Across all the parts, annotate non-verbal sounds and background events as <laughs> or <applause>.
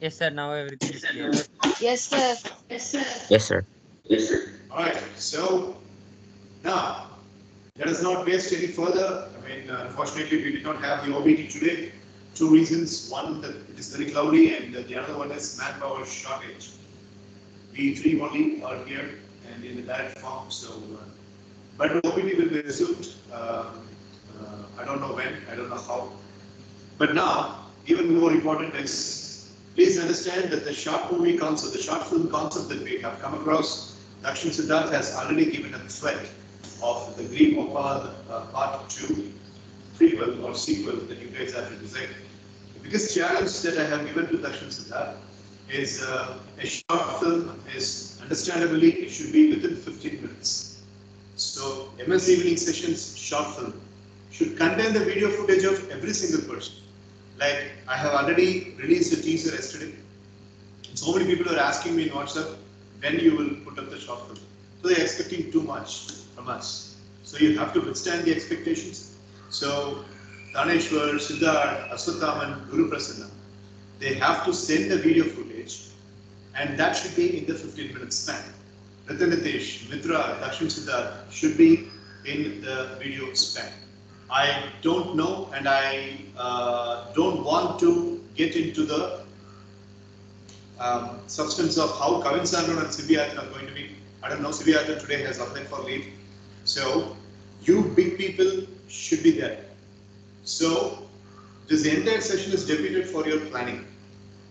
Yes, sir. Now everything is clear. Yes, sir. Yes, sir. Yes, sir. All right, so now let us not waste any further. I mean, uh, unfortunately, we did not have the OBT today. Two reasons. One, that it is very cloudy, and the other one is manpower shortage. We three only are here and in the direct form, so, uh, but OBT will be resumed. Um, uh, I don't know when, I don't know how. But now, even more important is, please understand that the short movie concept, the short film concept that we have come across, Dakshin Siddharth has already given a thread of the Green Opal uh, Part 2 prequel or sequel that you guys have to design. The biggest challenge that I have given to Dakshin Siddharth is uh, a short film is understandably it should be within 15 minutes. So MS evening sessions short film should contain the video footage of every single person. Like I have already released a teaser yesterday. So many people are asking me in WhatsApp when you will put up the short film. So they're expecting too much from us. So you have to withstand the expectations. So Dhaneshwar, Siddharth, Aswathaman, Guru Prasanna, they have to send the video footage and that should be in the 15 minute span. Ratan Nitesh, Mitra, Dakshin Siddharth should be in the video span. I don't know and I uh, don't want to get into the um, substance of how Kavin Sandon and Sivyathan are going to be. I don't know, Sivyathan today has applied for leave. So you big people should be there. So this entire session is deputed for your planning.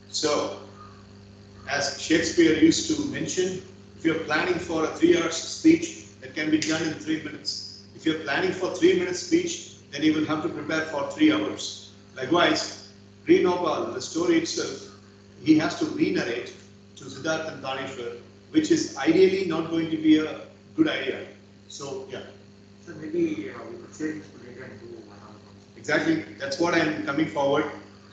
So as Shakespeare used to mention, if you're planning for a three hours speech, that can be done in three minutes. If you're planning for three minutes speech, then you will have to prepare for three hours. Likewise, Green Opal, the story itself, he has to re-narrate to Siddharth and Dhaneshwar, which is ideally not going to be a good idea. So, yeah, So maybe uh, we could this for later and do one hour. exactly. That's what I'm coming forward.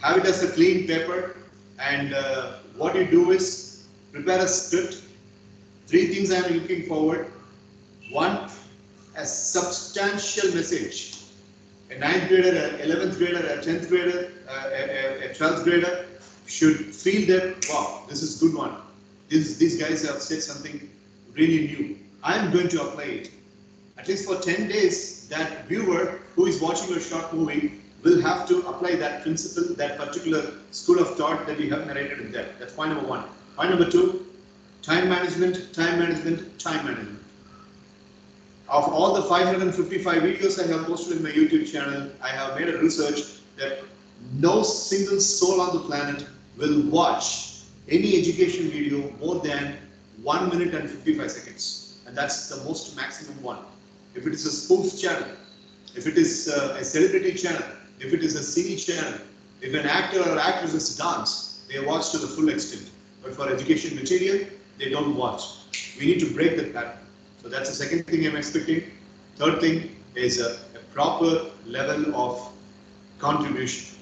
Have it as a clean paper, and uh, what you do is prepare a script. Three things I'm looking forward. One, a substantial message. A ninth grader, a eleventh grader, a tenth grader, a, a, a twelfth grader should feel that wow, this is good one. This, these guys have said something really new. I'm going to apply it. At least for 10 days, that viewer who is watching your short movie will have to apply that principle, that particular school of thought that we have narrated in there. That's point number one. Point number two, time management, time management, time management. Of all the 555 videos I have posted in my YouTube channel, I have made a research that no single soul on the planet will watch any education video more than 1 minute and 55 seconds. And that's the most maximum one. If it is a spoof channel, if it is uh, a celebrity channel, if it is a singing channel, if an actor or actress is dance, they watch to the full extent. But for education material, they don't watch. We need to break that pattern. So that's the second thing I'm expecting. Third thing is a, a proper level of contribution.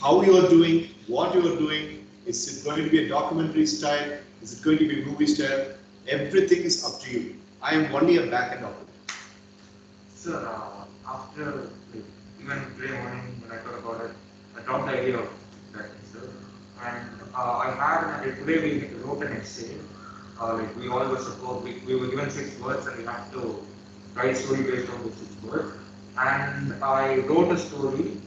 How you are doing, what you are doing, is it going to be a documentary style? Is it going to be movie style? Everything is up to you. I am only a back end it. Sir, uh, after, like, even today morning when I thought about it, I dropped the idea of that, sir. And uh, I had, today we wrote an essay. Uh, like, we all were supposed, we, we were given six words and we had to write story based on those six words. And I wrote a story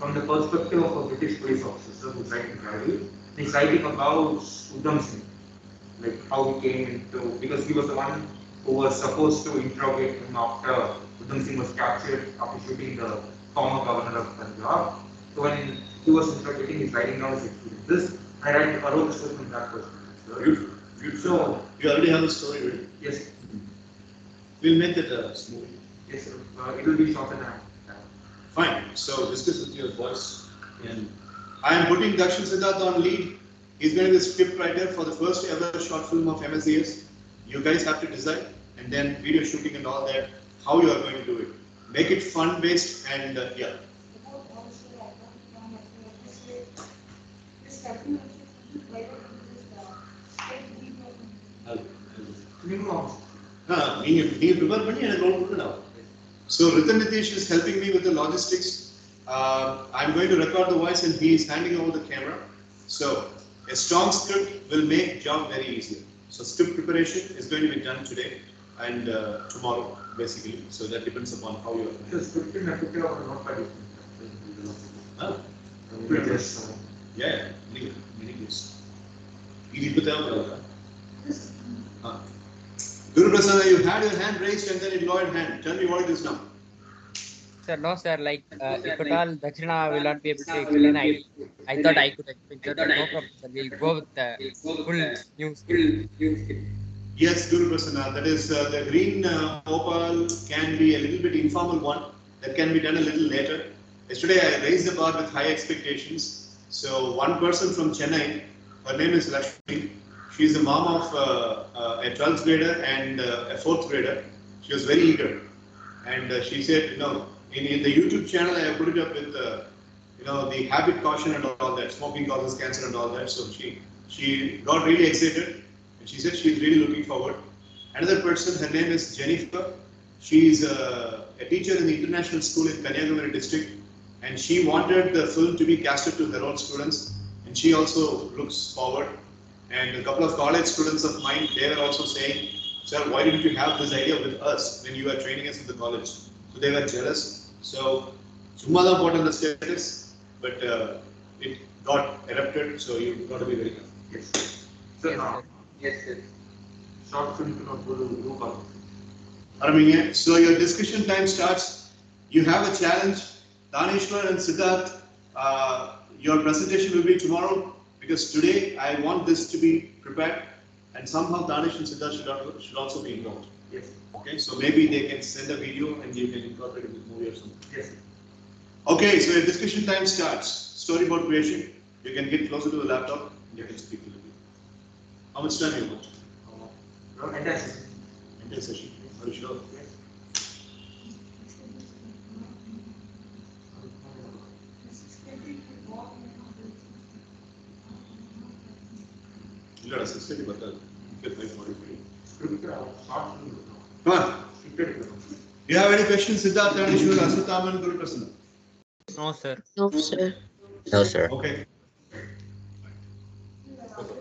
from the perspective of a British police officer who's writing diary. He's writing about Udham Singh, like how he came into, because he was the one who was supposed to interrogate him after Udham Singh was captured after shooting the former governor of Punjab. So when he was interrogating, he's writing down his experience. This, I write, the story from that perspective. Beautiful. Beautiful. So, You already have the story right? yes, We'll make it a movie. yes, sir. Uh, it will be shorter than that. Fine. So discuss with your boss. And I am putting Dakshin Siddharth on lead. He's going to be the script writer for the first ever short film of MSES. You guys have to decide and then video shooting and all that, how you are going to do it. Make it fun based and uh, yeah. Minimum hours. Ah, நீங்க நீங்க prepare பண்ணி எனக்கு roll கொடுங்க. So Ritan Nitish is helping me with the logistics Uh, I'm going to record the voice and he is handing over the camera. So a strong script will make job very easier. So script preparation is going to be done today and uh, tomorrow, basically. So that depends upon how you are. The script in a picture of notepad is. Ah, Pretty just, uh, yeah, yeah, very good, very good. இது இப்ப தேவைப்படுதா? Ah. Guru Prasanna, you had your hand raised and then it lowered hand. Tell me what it is now. Sir, no, sir. Like, uh, if at all Dakshina will not be able to explain, I, I thought I could explain. Sir, but no problem, sir. We'll go with the full news. Yes, Guru Prasanna, that is, uh, the green uh, opal can be a little bit informal one, that can be done a little later. Yesterday I raised the bar with high expectations. So one person from Chennai, her name is Lakshmi, she's the mom of uh, uh, a 12th grader and uh, a 4th grader. She was very eager. And uh, she said, you know, in, in the YouTube channel, I put it up with, you know, the habit caution and all that, smoking causes cancer and all that. So she, she got really excited and she said she's really looking forward. Another person, her name is Jennifer. She's uh, a teacher in the international school in Kanyakumari district, and she wanted the film to be casted to her own students, and she also looks forward. And a couple of college students of mine, they were also saying, sir, why didn't you have this idea with us when you were training us in the college? So they were jealous. So Sumala bought on the status, but uh, it got erupted, so you've got to be very careful. Yes. sir. yes, sir. yes. Short film cannot go to no so your discussion time starts. You have a challenge. Daneshwar and Siddharth, uh, your presentation will be tomorrow because today I want this to be prepared and somehow Danish and Siddharth should, should also be involved. Yes, okay so maybe they can send a video and you can incorporate it with movie or something. Yes. okay so your discussion time starts. Storyboard creation. You can get closer to the laptop and you can speak a little bit. How much time you want? No, that's it. entire session are you sure film. Do you have any questions, Siddharth, Daneshwar, Asutaman, Guru Prasanna? No, sir. No, sir. No, sir. Okay. Okay.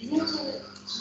If you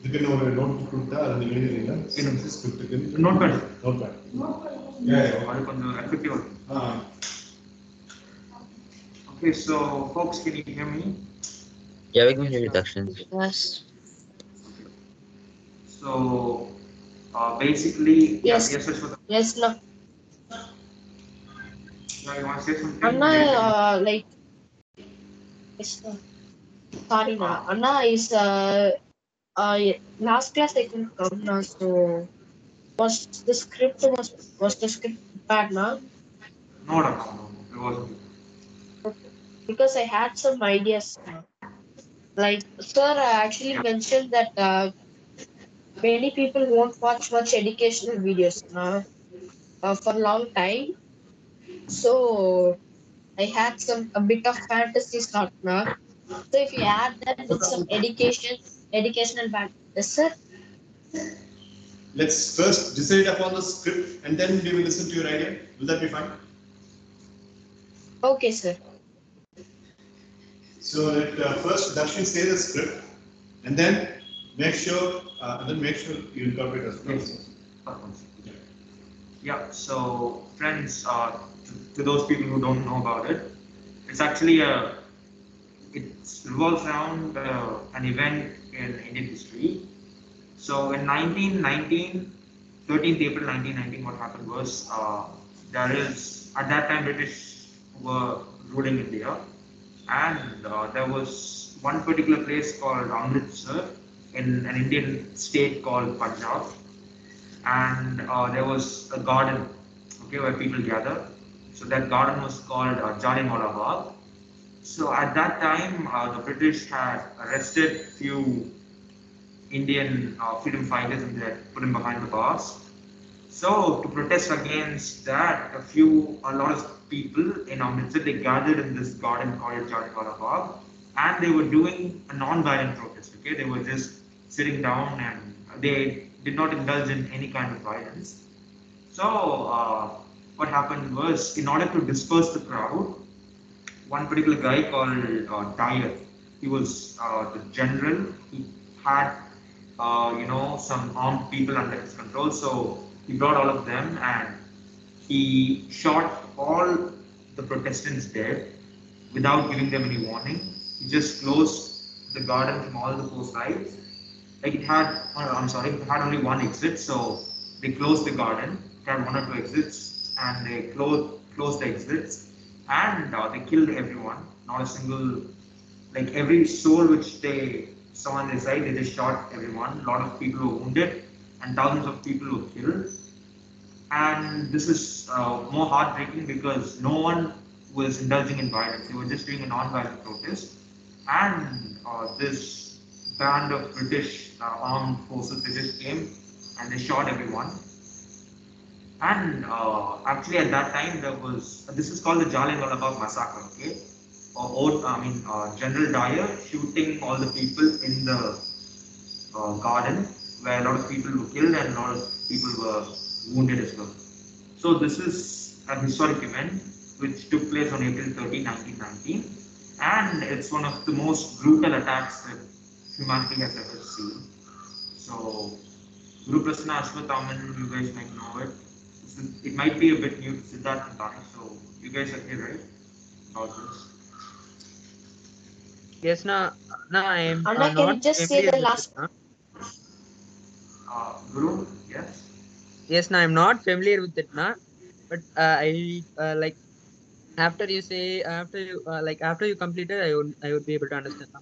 இதுக்குன்னு ஒரு note கொடுத்தா அது எழுதுறீங்களா ஸ்கிரிப்டுக்கு Notepad. Note pad No problem. அது கொஞ்சம் effective ஆ இருக்கும். ஆ Okay, so folks, can you hear me? Yeah, we can hear reductions. Yes. So, uh, basically, yeah, Yes. yes, yes, for the, Yes, no. yeah, you want to say something? Anna, uh, like, yes, no. Sorry, na. Anna is, uh, uh, last class I couldn't come now, so was the script was was the script bad now? No, no, no, it wasn't. Because I had some ideas. Like, sir, I actually mentioned that uh, many people won't watch much educational videos now uh, for a long time. So I had some a bit of fantasy stuff now. So if you add that with some education, educational back, yes, sir. Let's first decide upon the script and then we will listen to your idea. Will that be fine? Okay, sir. So let uh, first Darshan say the script and then make sure, uh, and then make sure you incorporate as well. Yeah, so friends, uh, to, to those people who don't know about it, it's actually a, it revolves around uh, an event in Indian history. So in 1919, 13th April 1919, what happened was uh, there is, at that time, British were ruling India and uh, there was one particular place called Amritsar in an Indian state called Punjab, and uh, there was a garden, okay, where people gather. So that garden was called uh, Jallianwala Bagh. So at that time, uh, the British had arrested a few Indian uh, freedom fighters and they had put them behind the bars. So to protest against that, a few, a lot of people in Amritsar, they gathered in this garden called Jallianwala Bagh, and they were doing a non-violent protest. Okay, they were just sitting down and they did not indulge in any kind of violence. So uh, what happened was, in order to disperse the crowd, one particular guy called uh, Dyer, he was uh, the general. He had, uh, you know, some armed people under his control. So he brought all of them and he shot all the Protestants dead without giving them any warning. He just closed the garden from all the four sides. Like it had, uh, I'm sorry, it had only one exit, so they closed the garden. It had one or two exits, and they closed closed the exits, and uh, they killed everyone. Not a single, like every soul which they saw on their side, they just shot everyone. A lot of people were wounded, and thousands of people were killed. And this is uh, more heartbreaking because no one was indulging in violence. They were just doing a non-violent protest. And uh, this band of British uh, armed forces, they just came and they shot everyone. And uh, actually at that time there was, this is called the Jallianwala massacre, okay? Or, I mean, uh, General Dyer shooting all the people in the uh, garden where a lot of people were killed and a lot of people were wounded as well. So this is a historic event which took place on April 30, 1919, and it's one of the most brutal attacks that humanity has ever seen. So, Guru Prasanna Ashwathaman, you guys might know it. This is- It might be a bit new to Siddharth and Tani, so you guys are here, right? About this. Yes, na, na, I am Anna, uh, can you just say the last- it, na. Uh, Guru, yes? Yes, na, I'm not familiar with it, na. But uh, I uh, like after you say after you uh, like after you completed, I would I would be able to understand. na.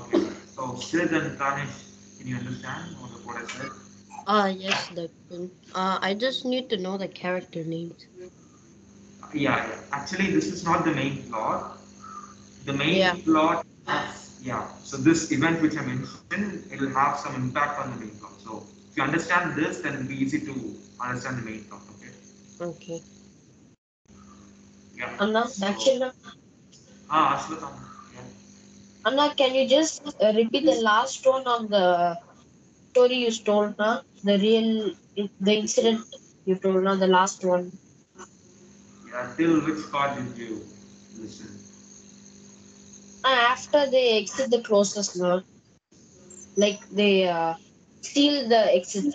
Okay. So, Sid and Tanish, can you understand what, what I said? Ah, yes, Dakun. Uh, I just need to know the character names. Yeah, yeah. actually, this is not the main plot. The main Yeah. plot, has, yeah. So this event which I mentioned, it will have some impact on the main plot. So if you understand this, then it'll be easy to understand the main plot. Okay. Okay. Yeah. Anna, So- Dakshina. Ah. Yeah. Anna, can you just uh, repeat the last one on the story you told, na? The real, the incident you told, na? The last one. Yeah. Till which part did you listen? Uh, after they exit the closest? Like they uh, steal the exit.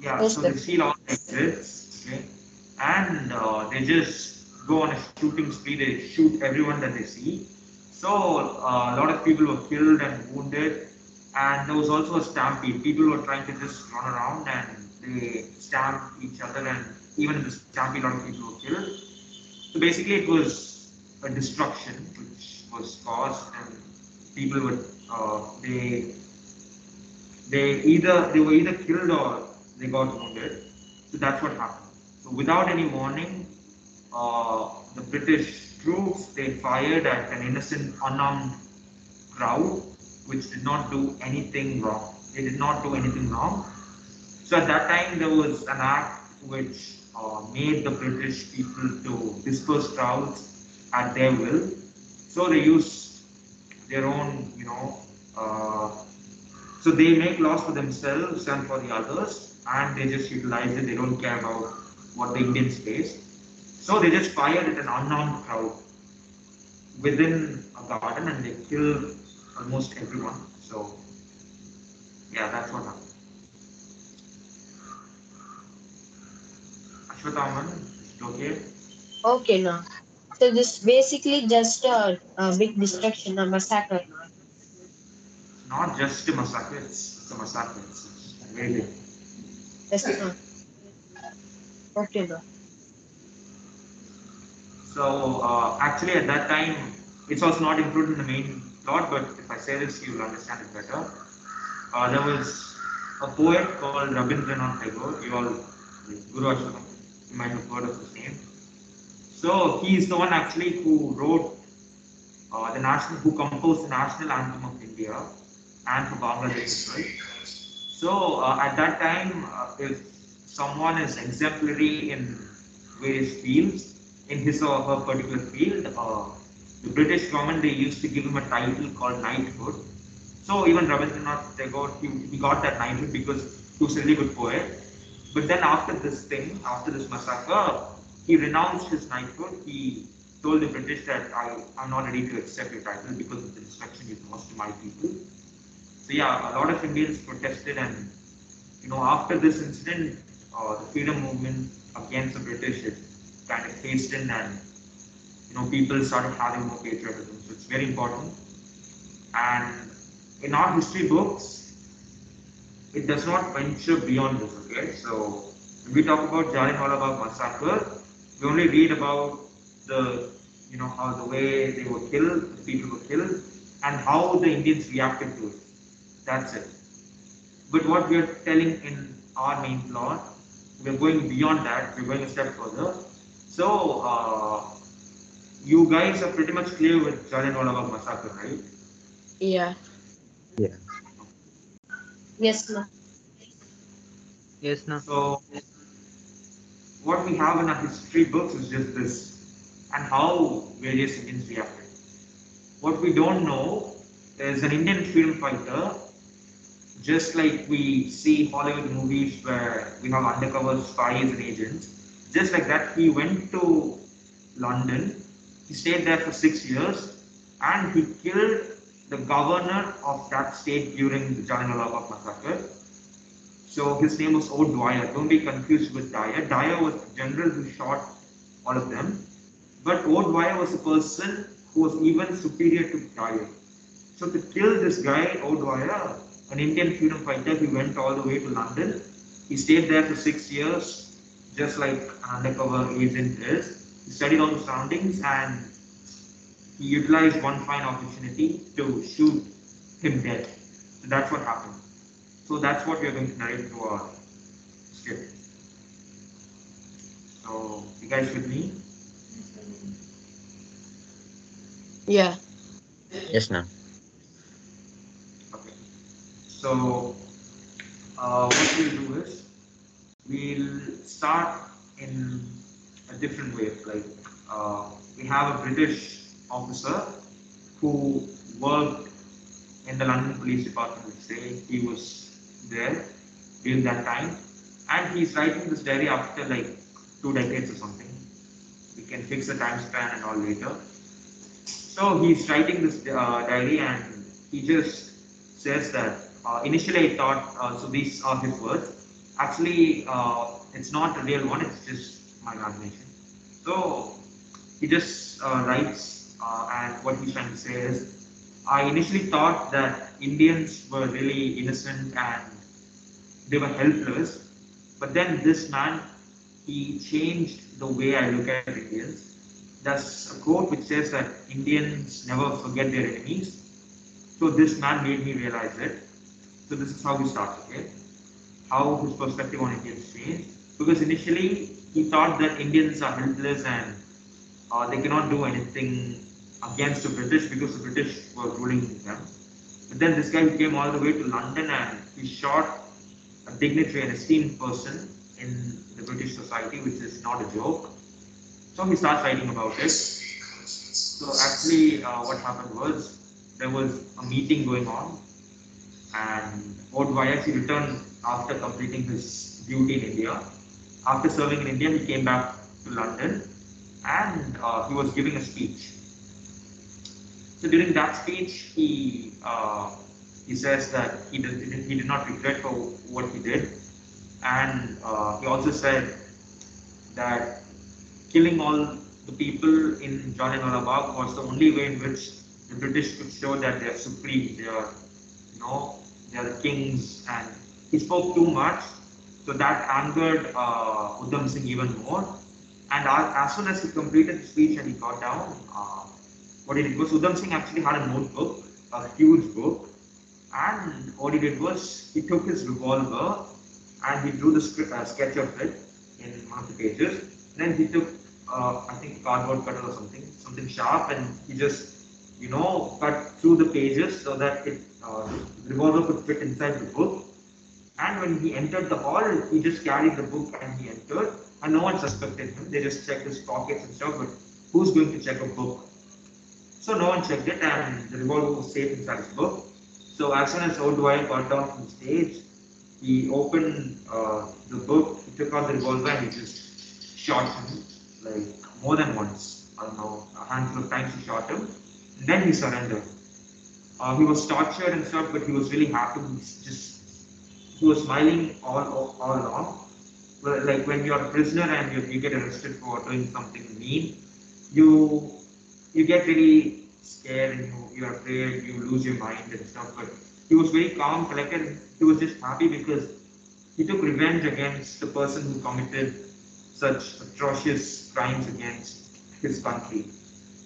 Yeah. Close So the- they steal all the exits. Okay. And uh, they just go on a shooting spree. They shoot everyone that they see. So uh, a lot of people were killed and wounded, and there was also a stampede. People were trying to just run around and they stamped each other, and even in the stampede, a lot of people were killed. So basically, it was a destruction which was caused, and people were uh, they they either they were either killed or they got wounded. So that's what happened. So without any warning, uh, the British troops they fired at an innocent unarmed crowd which did not do anything wrong. They did not do anything wrong. So at that time there was an act which uh, made the British people to disperse crowds at their will. So they used their own, you know, uh, so they make laws for themselves and for the others, and they just utilize it. They don't care about what the Indians face. So they just fired at an unarmed crowd within a garden, and they killed almost everyone. So yeah, that's what happened. Ashwathaman, is it okay? Okay, now. So this basically just a, a big destruction, a massacre. na? Not just a massacre, it's, it's a massacre. It's, it's big. Yes. Okay, now. So uh, actually, at that time, it's also not included in the main plot, but if I say this, you'll understand it better. Uh, there was a poet called Rabindranath Tagore. You all, Guru Ashram, you might have heard of his name. So he is the one actually who wrote uh, the national, who composed the national anthem of India and for Bangladesh well. So uh, at that time, uh, if someone is exemplary in various fields, in his or her particular field, uh, the British government they used to give him a title called knighthood. So even Rabindranath Tagore, he, he got that knighthood because he was a really good poet. But then after this thing, after this massacre, he renounced his knighthood. He told the British that I am not ready to accept your title because of the destruction you caused to my people. So yeah, a lot of Indians protested, and you know after this incident, uh, the freedom movement against the British it kind of hastened, and you know people started having more patriotism. So it's very important. And in our history books, it does not venture beyond this. Okay, so when we talk about Jallianwala massacre, we only read about the you know how the way they were killed, the people were killed, and how the Indians reacted to it. That's it. But what we are telling in our main plot, we are going beyond that. We're going a step further. So uh, you guys are pretty much clear with Jallianwala Bagh massacre, right? Yeah. Yeah. Yes, ma'am. Yes, no. So what we have in our history books is just this, and how various Indians reacted. What we don't know is an Indian freedom fighter, just like we see Hollywood movies where we have undercover spies and agents, just like that, he went to London, he stayed there for six years, and he killed the governor of that state during the Jallianwala Bagh massacre. So his name was O'Dwyer. Don't be confused with Dyer. Dyer was the general who shot all of them. But O'Dwyer was a person who was even superior to Dyer. So to kill this guy, O'Dwyer, an Indian freedom fighter, he went all the way to London. He stayed there for six years, just like an undercover agent is. He studied all the surroundings and he utilized one fine opportunity to shoot him dead. So that's what happened. So that's what we are going to narrate through our script. So, you guys with me? Yeah. Yes, no. Okay. So, uh, what we'll do is, we'll start in a different way. Like, uh, we have a British officer who worked in the London Police Department, say. He was there during that time. And he's writing this diary after like two decades or something. We can fix the time span and all later. So he's writing this uh, diary and he just says that uh, initially I thought, uh, so these are his words. Actually, uh, it's not a real one, it's just So he just uh, writes, uh, and what he's trying to say is, I initially thought that Indians were really innocent and they were helpless. But then this man, he changed the way I look at Indians. There's a quote which says that Indians never forget their enemies. So this man made me realize it. So this is how we start, okay? How his perspective on Indians changed. Because initially he thought that Indians are helpless and uh, they cannot do anything against the British because the British were ruling them. But then this guy came all the way to London and he shot a dignitary and esteemed person in the British society, which is not a joke. So he starts writing about it. So actually, uh, what happened was there was a meeting going on, and Vyas he returned after completing his duty in India. After serving in India, he came back to London, and uh, he was giving a speech. So during that speech, he uh, he says that he did, he did not regret for what he did, and uh, he also said that killing all the people in Jallianwala Bagh was the only way in which the British could show that they are supreme, they are, you know, they are kings, and he spoke too much, so that angered uh, Udham Singh even more. And as, as soon as he completed the speech and he got down, uh, what he did was Udham Singh actually had a notebook, a huge book, and what he did was he took his revolver and he drew the script, uh, sketch of it in one of the pages. Then he took, uh, I think, cardboard cutter or something, something sharp, and he just, you know, cut through the pages so that it, uh, the revolver could fit inside the book. And when he entered the hall, he just carried the book and he entered, and no one suspected him. They just checked his pockets and stuff, but who's going to check a book? So no one checked it, and the revolver was safe inside his book. So as soon as O'Dwyer got down from stage, he opened uh, the book, he took out the revolver, and he just shot him like more than once. I don't know, a handful of times he shot him. And then he surrendered. Uh, he was tortured and stuff, but he was really happy. He just he was smiling all all, along. Like when you're a prisoner and you, you get arrested for doing something mean, you you get really scared and you, you're afraid, you lose your mind and stuff. But he was very calm, collected. He was just happy because he took revenge against the person who committed such atrocious crimes against his country.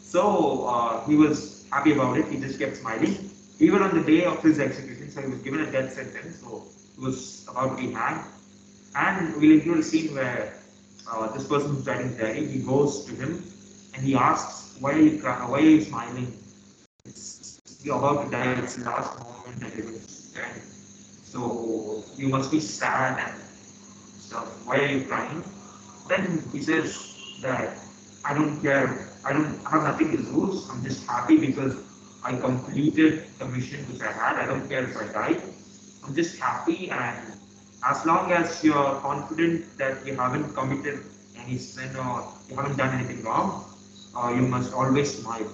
So uh, he was happy about it. He just kept smiling. Even on the day of his execution, so he was given a death sentence. So was about to be hanged. And we'll include a scene where uh, this person who's writing diary, he goes to him and he asks, "Why are you cry- Why are you smiling? It's, you're about to die. It's the last moment you're going to. So you must be sad and stuff. Why are you crying?" Then he says that I don't care. I don't have nothing to lose. I'm just happy because I completed the mission which I had. I don't care if I die. I'm just happy and as long as you're confident that you haven't committed any sin or you haven't done anything wrong, uh, you must always smile.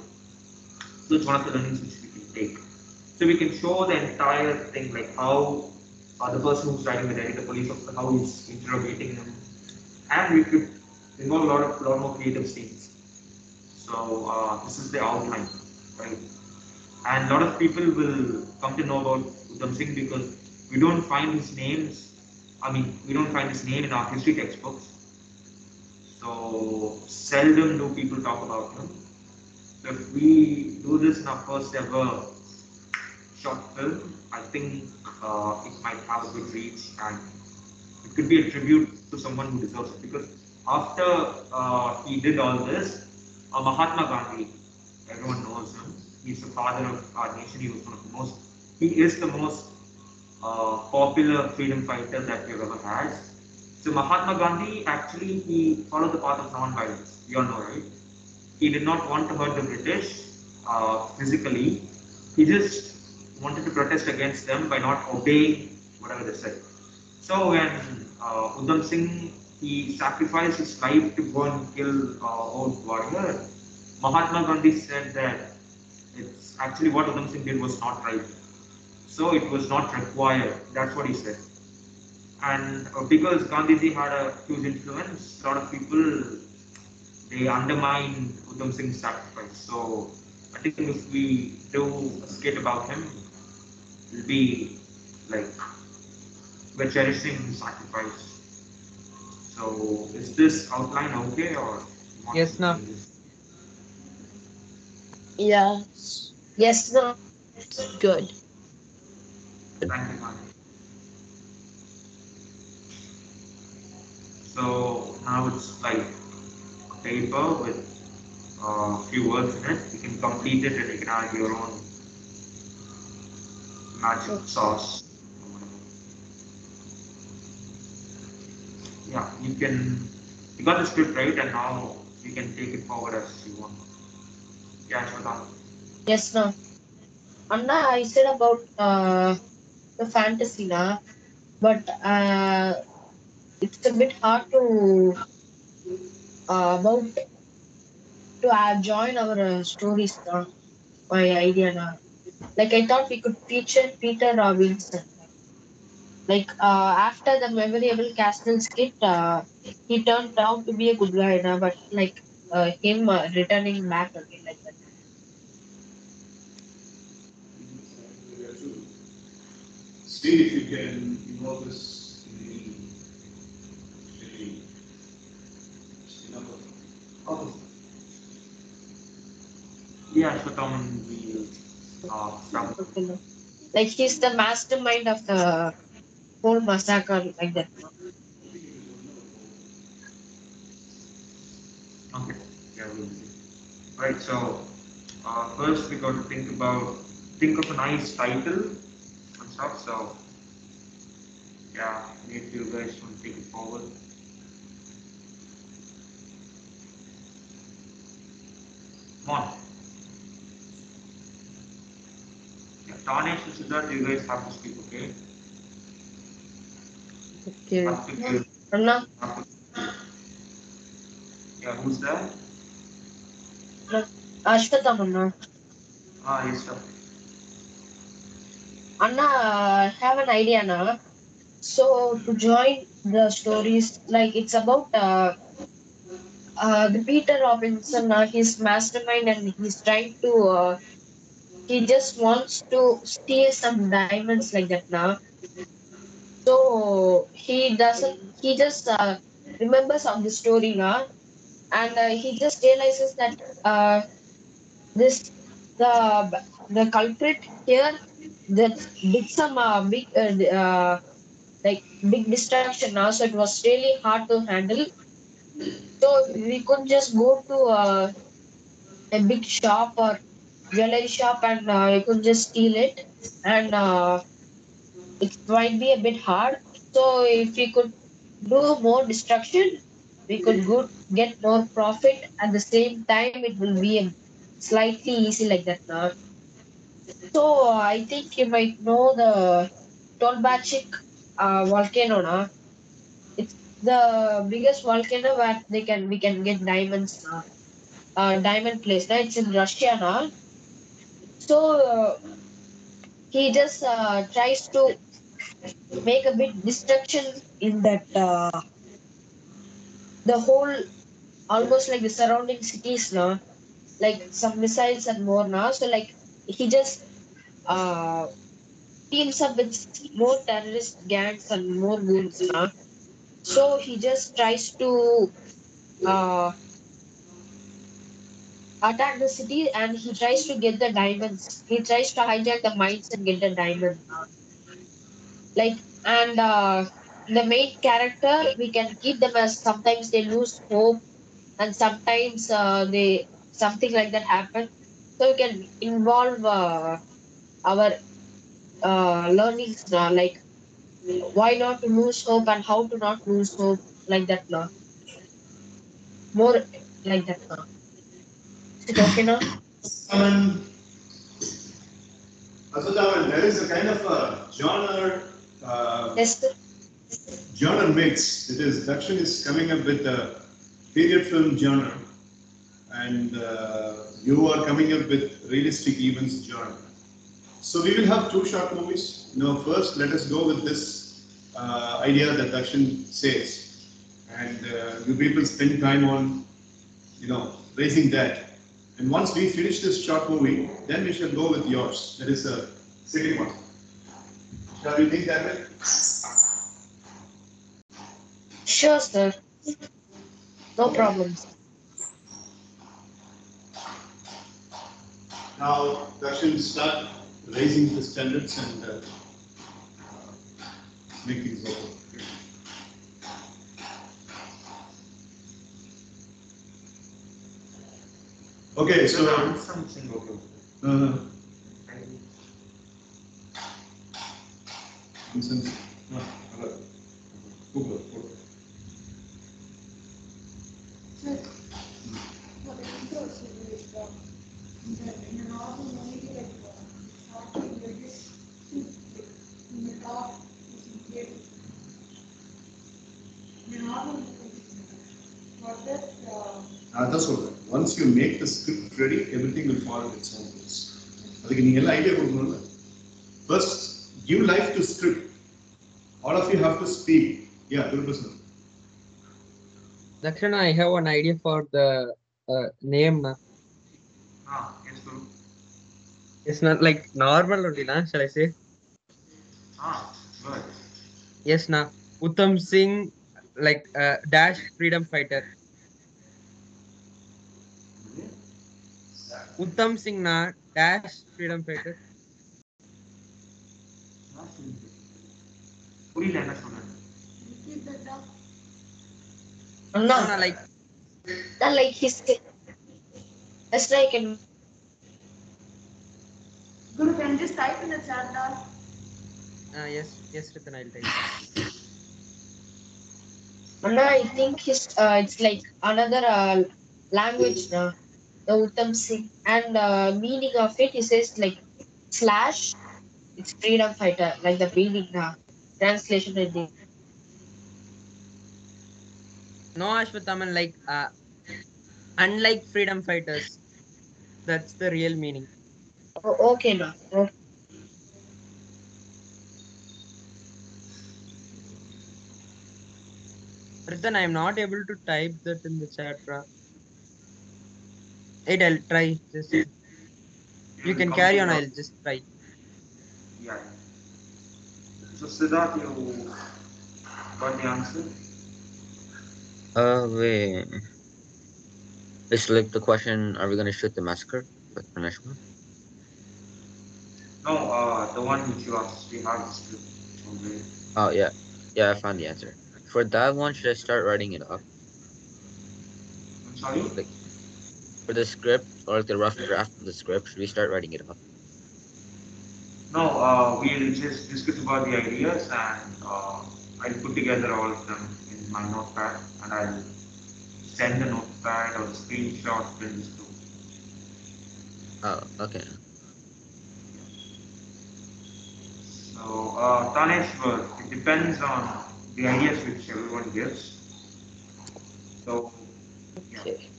So it's one of the learnings which we can take. So we can show the entire thing, like how uh, the person who's writing the diary, the police officer, how he's interrogating him, and we could involve a lot of lot more creative scenes. So uh, this is the outline, right? And a lot of people will come to know about Singh because we don't find his names. I mean, we don't find his name in our history textbooks. So seldom do people talk about him. So if we do this in our first ever short film, I think uh, it might have a good reach and it could be a tribute to someone who deserves it. Because after uh, he did all this, uh, Mahatma Gandhi, everyone knows him. He's the father of our nation. He was one of the most. He is the most uh, popular freedom fighter that we've ever had. So Mahatma Gandhi actually he followed the path of non-violence. You all know, right? He did not want to hurt the British uh, physically. He just wanted to protest against them by not obeying whatever they said. So when uh, Udham Singh he sacrificed his life to go and kill uh, O'Dwyer, Mahatma Gandhi said that it's actually what Udham Singh did was not right. So it was not required. That's what he said. And uh, because Gandhiji had a huge influence, a lot of people they undermine Udham Singh's sacrifice. So I think if we do a skit about him, it'll be like we're cherishing his sacrifice. So is this outline okay or? you want Yes, no. Yeah. Yes, no. Good. Thank you, Mani. So now it's like a paper with a few words in it. You can complete it and you can add your own magic sauce. Yeah, you can. You got the script right, and now you can take it forward as you want. Yeah, Shweta. Yes, no. Anna, I said about uh, the fantasy na, but uh, it's a bit hard to uh, about to uh, join our uh, stories. Na. My idea na. Like I thought we could feature Peter Robinson. Like uh, after the memorable Castle skit, uh, he turned out to be a good guy but like him returning back again like that. We have to See if you can involve this in any, any, you know, Oh. Yeah, Ashwattham will uh, stop. Okay. Like he's the mastermind of the whole massacre, like that. Okay, yeah, we'll see. Right, so uh, first we got to think about think of a nice title and stuff. So yeah, if you guys want to take it forward. Come on. Yeah, Tanesh and Siddharth, you guys have to speak, okay? Okay. Anna, Yeah, who's there? Ashwatham Anna. Ah, yes, sir. Anna, have an idea now. So to join the stories, like it's about uh, uh, the Peter Robinson, uh, his mastermind, and he's trying to. Uh, he just wants to steal some diamonds like that now. So he doesn't. He just uh, remembers of the story now, and uh, he just realizes that uh, this the the culprit here that did some uh, big uh, uh, like big destruction now so it was really hard to handle. So we could just go to uh, a big shop or jewelry shop and uh, you could just steal it. And uh, it might be a bit hard. So if we could do more destruction we could go get more profit. At the same time it will be a slightly easy like that now so I think you might know the Tolbachik uh, volcano, na? It's the biggest volcano where they can we can get diamonds, na? Uh, diamond place, na? It's in Russia, na? So uh, he just uh, tries to make a big destruction in that uh, the whole almost like the surrounding cities, na? Like some missiles and more, na? So like he just uh, teams up with more terrorist gangs and more goons now. So he just tries to uh, attack the city and he tries to get the diamonds. He tries to hijack the mines and get the diamonds. Like and uh, the main character, we can keep them as sometimes they lose hope and sometimes uh, they something like that happen. So we can involve uh, our uh, learnings now, like why not to lose hope and how to not lose hope, like that now. More like that now. Is it okay now? Asadaman, there is a kind of a genre, uh, Yes, sir. genre mix. It is, Dakshin is coming up with a period film genre. And uh, you are coming up with realistic events genre. So we will have two short movies. Now first, let us go with this uh, idea that Dakshin says. And uh, you people spend time on, you know, raising that. And once we finish this short movie, then we shall go with yours. That is a second one. Shall we think that way? Sure, sir. No problems. Now, Dakshin, start raising the standards and uh, make things go. Okay, So so, something okay. No. Google, Google. So, what I interested is, um, that in an novel, maybe like, uh, how to get this, in the dark, is in In a novel, what that, uh, அதான் சொல்றேன் once you make the script ready every thing will follow its own rules அதுக்கு நீங்க எல்லாம் idea கொடுக்கணும்ல first give life to script all of you have to speak yeah குருபசன் Dakshana, I have an idea for the uh, name. na. Ah, yes, Guru. It's not like normal only, na, shall I say? Ah, go ahead. Yes, na. Uttam Singh, like uh, dash freedom fighter. Uttam Singh na dash freedom fighter. புரியல என்ன சொன்னேன் Repeat that down. Anna, No, no, like that like he's that's like in Guru, can you just type in the chat down? uh, yes, yes, Ritan, I'll take. Anna, I think his uh, it's like another uh, language now. The Uttam Singh and uh, meaning of it, he says like slash. It's freedom fighter, like the meaning now. Translation in the No, Ashwathaman, like uh, unlike freedom fighters, that's the real meaning. Oh, okay now. Oh, Ritan, I'm not able to type that in the chat. Ra. Wait, I'll try. Just you can carry on. I'll just try. Yeah. So Siddharth, you got the answer? Uh, wait. It's like the question, are we gonna shoot the massacre? That's the next one. No, uh, the one which you asked, we have this too. Okay. Oh, yeah. Yeah, I found the answer. For that one, should I start writing it up? I'm sorry? Like, for the script, or like the rough draft of the script, should we start writing it up? No, uh, we'll just discuss about the ideas and uh, I'll put together all of them in my notepad and I'll send the notepad or the screenshot in this group. Oh, okay. So, uh, Taneshwar, it depends on the ideas which everyone gives. So, okay.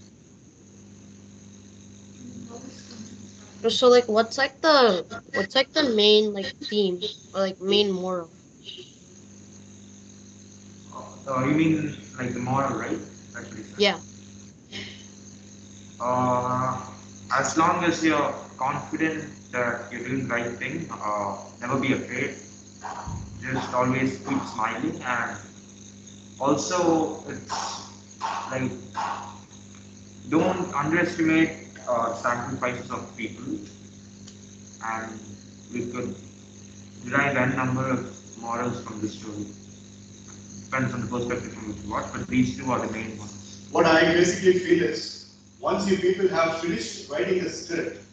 So like, what's like the what's like the main like theme or like main moral? uh, you mean like the moral, right? Actually, Yeah. Uh, as long as you're confident that you're doing the right thing, uh, never be afraid. Just always keep smiling and also it's like don't underestimate uh, sacrifices of people and we could derive n number of morals from this story. Depends on the perspective from which you watch, but these two are the main ones. What I basically feel is, once you people have finished writing the script,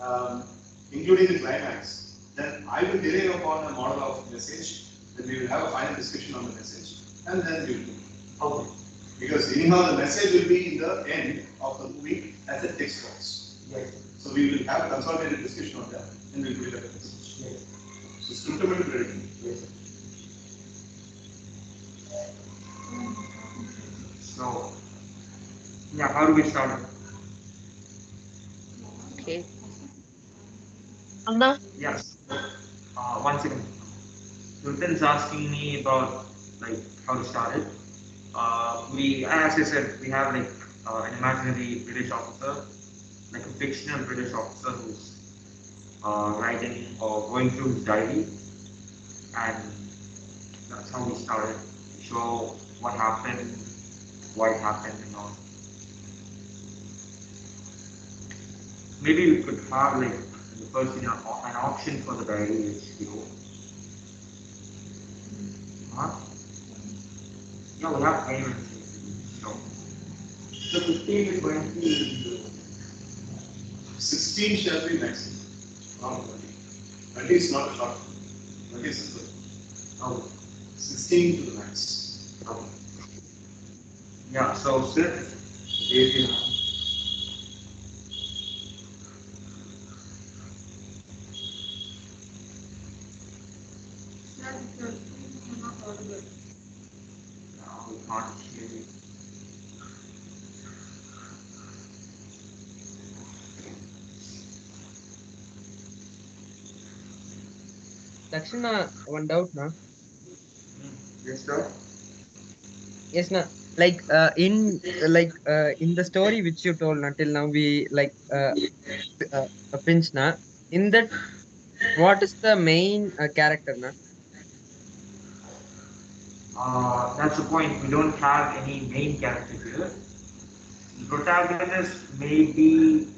um, including the climax, then I will delay upon a model of message, then we will have a final discussion on the message, and then we will do. Okay. Because anyhow, the message will be in the end of the movie as a text box. Yes. So we will have a consolidated discussion on that, and we'll build up a message. Yes. So scriptable clarity. Yes. So, yeah, how do we start? Okay. Yes. Uh, one second. Newton's asking me about like how to start it. Uh, we, as I said, we have like uh, an imaginary British officer, like a fictional British officer who's uh, writing or going through his diary, and that's how we started. Show what happened, why it happened, and all. Maybe we could have like because in a, an auction for the diary HQ. Huh? Yeah, we have payments. So, so 15 is going to 16 shall be maximum. Oh, At least not a lot. least, is simple. Oh. 16 to the max. Oh. Yeah, so sir, 18. Dakshina, one doubt now. Yes, sir. Yes, na. Like uh, in like uh, in the story which you told until now, we like uh, uh, a pinch na. In that, what is the main uh, character na? Uh, that's the point. We don't have any main character here. The protagonist may be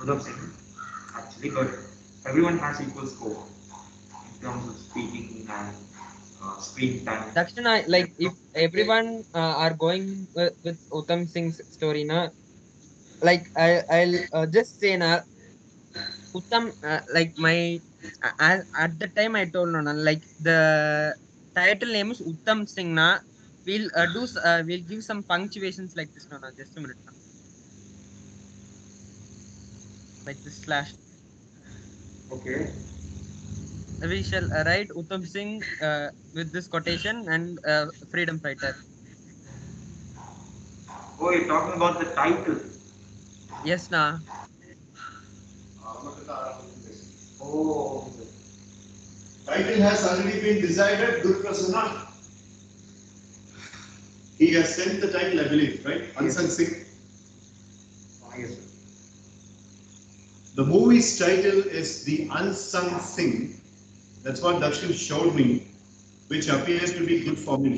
Udham Singh, actually, but everyone has equal scope in terms speaking and uh, screen time. Like if everyone uh, are going with, with Uttam Singh's story, na, like I I'll uh, just say na, Uttam uh, like my at, at the time I told no, na, like the title name is Uttam Singh na. We'll uh, do uh, we'll give some punctuations like this na, just a minute. Na. Like this slash. Okay. We shall write Uttam Singh uh, with this quotation and uh, freedom fighter. Oh, you're talking about the title. Yes, na. Oh. Title has already been decided, Guru Prasanna. He has sent the title, I believe, right? Unsung Singh. Ah, yes, sir. The movie's title is The Unsung Singh. That's what Dakshin showed me, which appears to be good for me.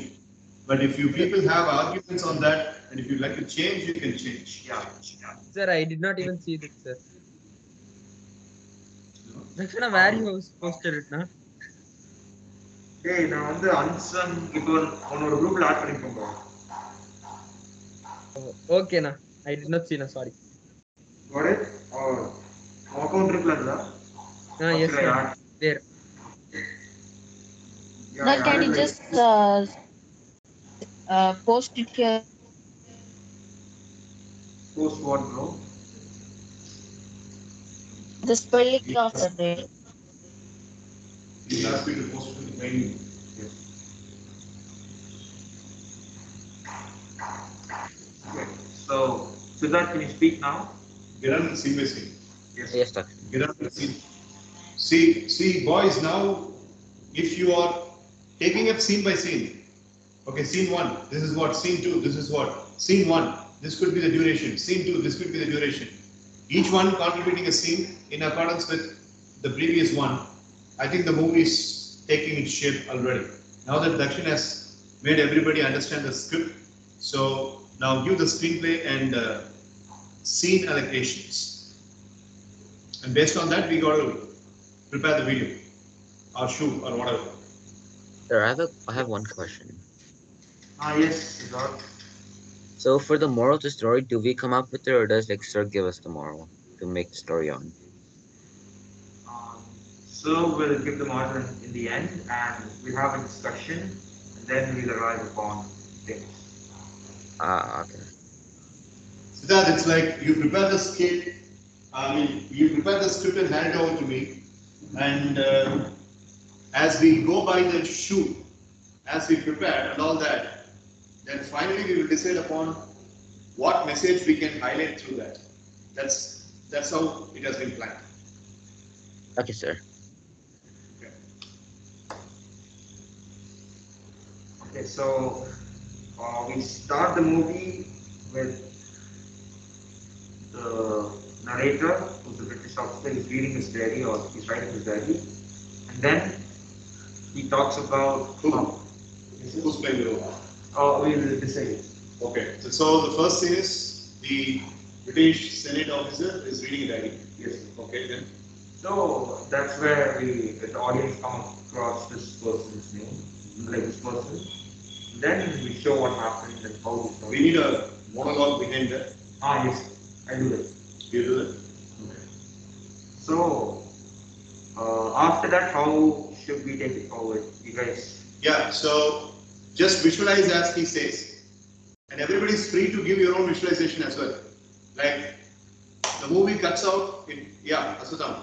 But if you people have arguments on that, and if you'd like to change, you can change. Yeah, yeah. Sir, I did not even see this, sir. Dakshana, where you was posted it, na? ஏய் நான் வந்து அன்சன் இப்போ உன்னோட குரூப்ல add பண்ணிருக்கேன் bro. Oh, okay, na. I did not see, na. Sorry. Got it? Or உன் account இருக்குல்ல அதுல? Ah, yes, Should I sir. add? There. Yeah, Then I can you just uh, uh, post it here? post what bro? The spelling of the name. He asked me to post it in the main. Okay. So Siddharth, can you speak now? Get on the scene by scene. Yes. Yes, Doctor. Get on the scene. See, see, boys, now, if you are taking up scene by scene, okay, scene one, this is what, scene two, this is what, scene one, this could be the duration, scene two, this could be the duration. Each one contributing a scene in accordance with the previous one. I think the movie is taking its shape already. Now that Dakshin has made everybody understand the script, so now give the screenplay and uh, scene allocations. And based on that, we got to prepare the video or shoot or whatever. Sir, I have, a, I have one question. Ah yes, Siddharth. So for the moral of the story, do we come up with it or does like Sir give us the moral to make the story on? Um, so we'll give the model in, in the end and we'll have a discussion and then we'll arrive upon things. Ah, okay. So that it's like you prepare the script, I mean, you prepare the script and hand it over to me. And uh, as we go by the shoot, as we prepare and all that, then finally we will decide upon what message we can highlight through that. That's that's how it has been planned. Okay, sir. Okay, so uh, we start the movie with the narrator, who's a British officer, he's reading his diary or he's writing his diary, and then he talks about Who? Who's playing the role? Oh, we will decide. Okay, so, so the first thing is the British Senate officer is reading a diary. Yes. Okay, then So that's where we, the audience come across this person's name, like this person. Then we show what happened and how we we need a monologue behind that. Ah, yes, I do that. You do that? Okay. So, uh, after that, how should we take it forward? You guys, Yeah, so just visualize as he says. And everybody is free to give your own visualization as well. Like the movie cuts out in, yeah, Asutam.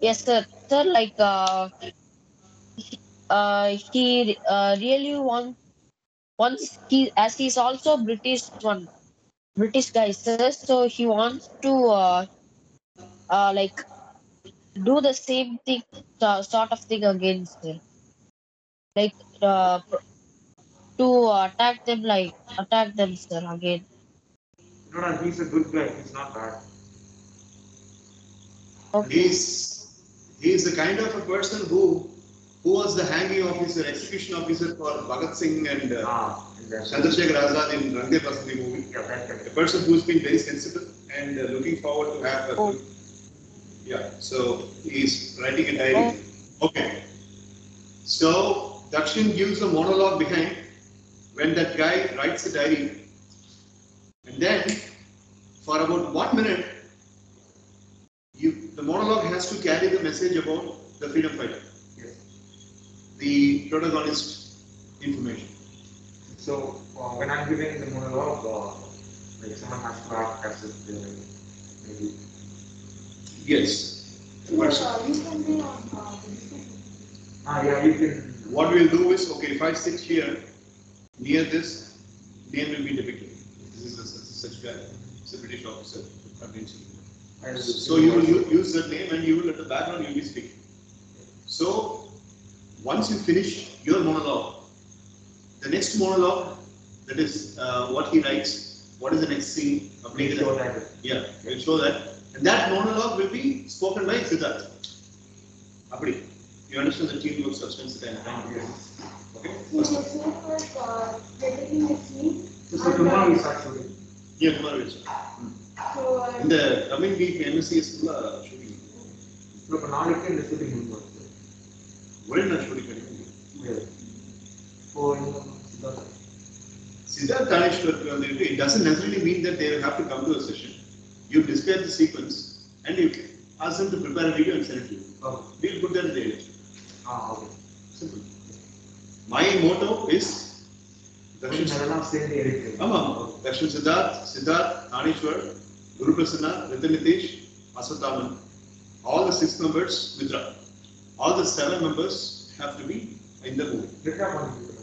Yes, sir. Sir, like uh, he- uh, he uh, really want wants he as he's also British one British guy, sir. So he wants to uh, uh like do the same thing, uh, sort of thing again, sir. Like uh, to attack them, like attack them, sir, again. no, no, he's a good guy. He's not bad. Okay. He's, he's the kind of a person who, who was the hanging officer, execution officer for Bhagat Singh and uh, Ah, Chandrasekhar Azad in Rang De Basanti movie. Yeah, that kind A person who's been very sensible and uh, looking forward to have a Oh. good. Yeah, so he's writing a diary. Okay. So Dakshin gives a monologue behind when that guy writes a diary. And then for about one minute, you, the monologue has to carry the message about the freedom fighter, Yes. The protagonist information. So uh, when I'm giving the monologue, uh, like someone has to ask as if they maybe. Yes. So, uh, you can be on, uh. Ah, yeah, you can. What we'll do is, okay, if I sit here near this, name will be depicted. This is a such such guy, it's a British officer. I'll- So you will use that name and you will, at the background, you'll be speaking. So, once you finish your monologue, the next monologue, that is uh, what he writes, what is the next scene? Make sure that. Yeah, we'll show that. And that monologue will be spoken by Siddharth. Apadi. You understand the teamwork substance that I'm trying to get? Okay? So you're saying like, uh, editing the scene. So tomorrow we start shooting. Yeah, tomorrow we'll start. So, uh, In the coming week, MSES full uh, shooting. So for now, it's in the shooting Wewe unashughulika Siddhartha. Siddhartha Anishwar, it doesn't necessarily mean that they will have to come to a session. You describe the sequence and you ask them to prepare a video and send it to you. Okay. We will put that in the lecture. Ah, okay. Simple. My motto is दक्षिण सिद्धार्थ सिद्धार्थ थानेश्वर गुरु प्रसन्न Aswataman. All the six numbers, numbers Okay. ரித்தன் Nitish Ashwatthama all the six members Mitra all the seven members have to be in the movie Record பண்ணிட்டு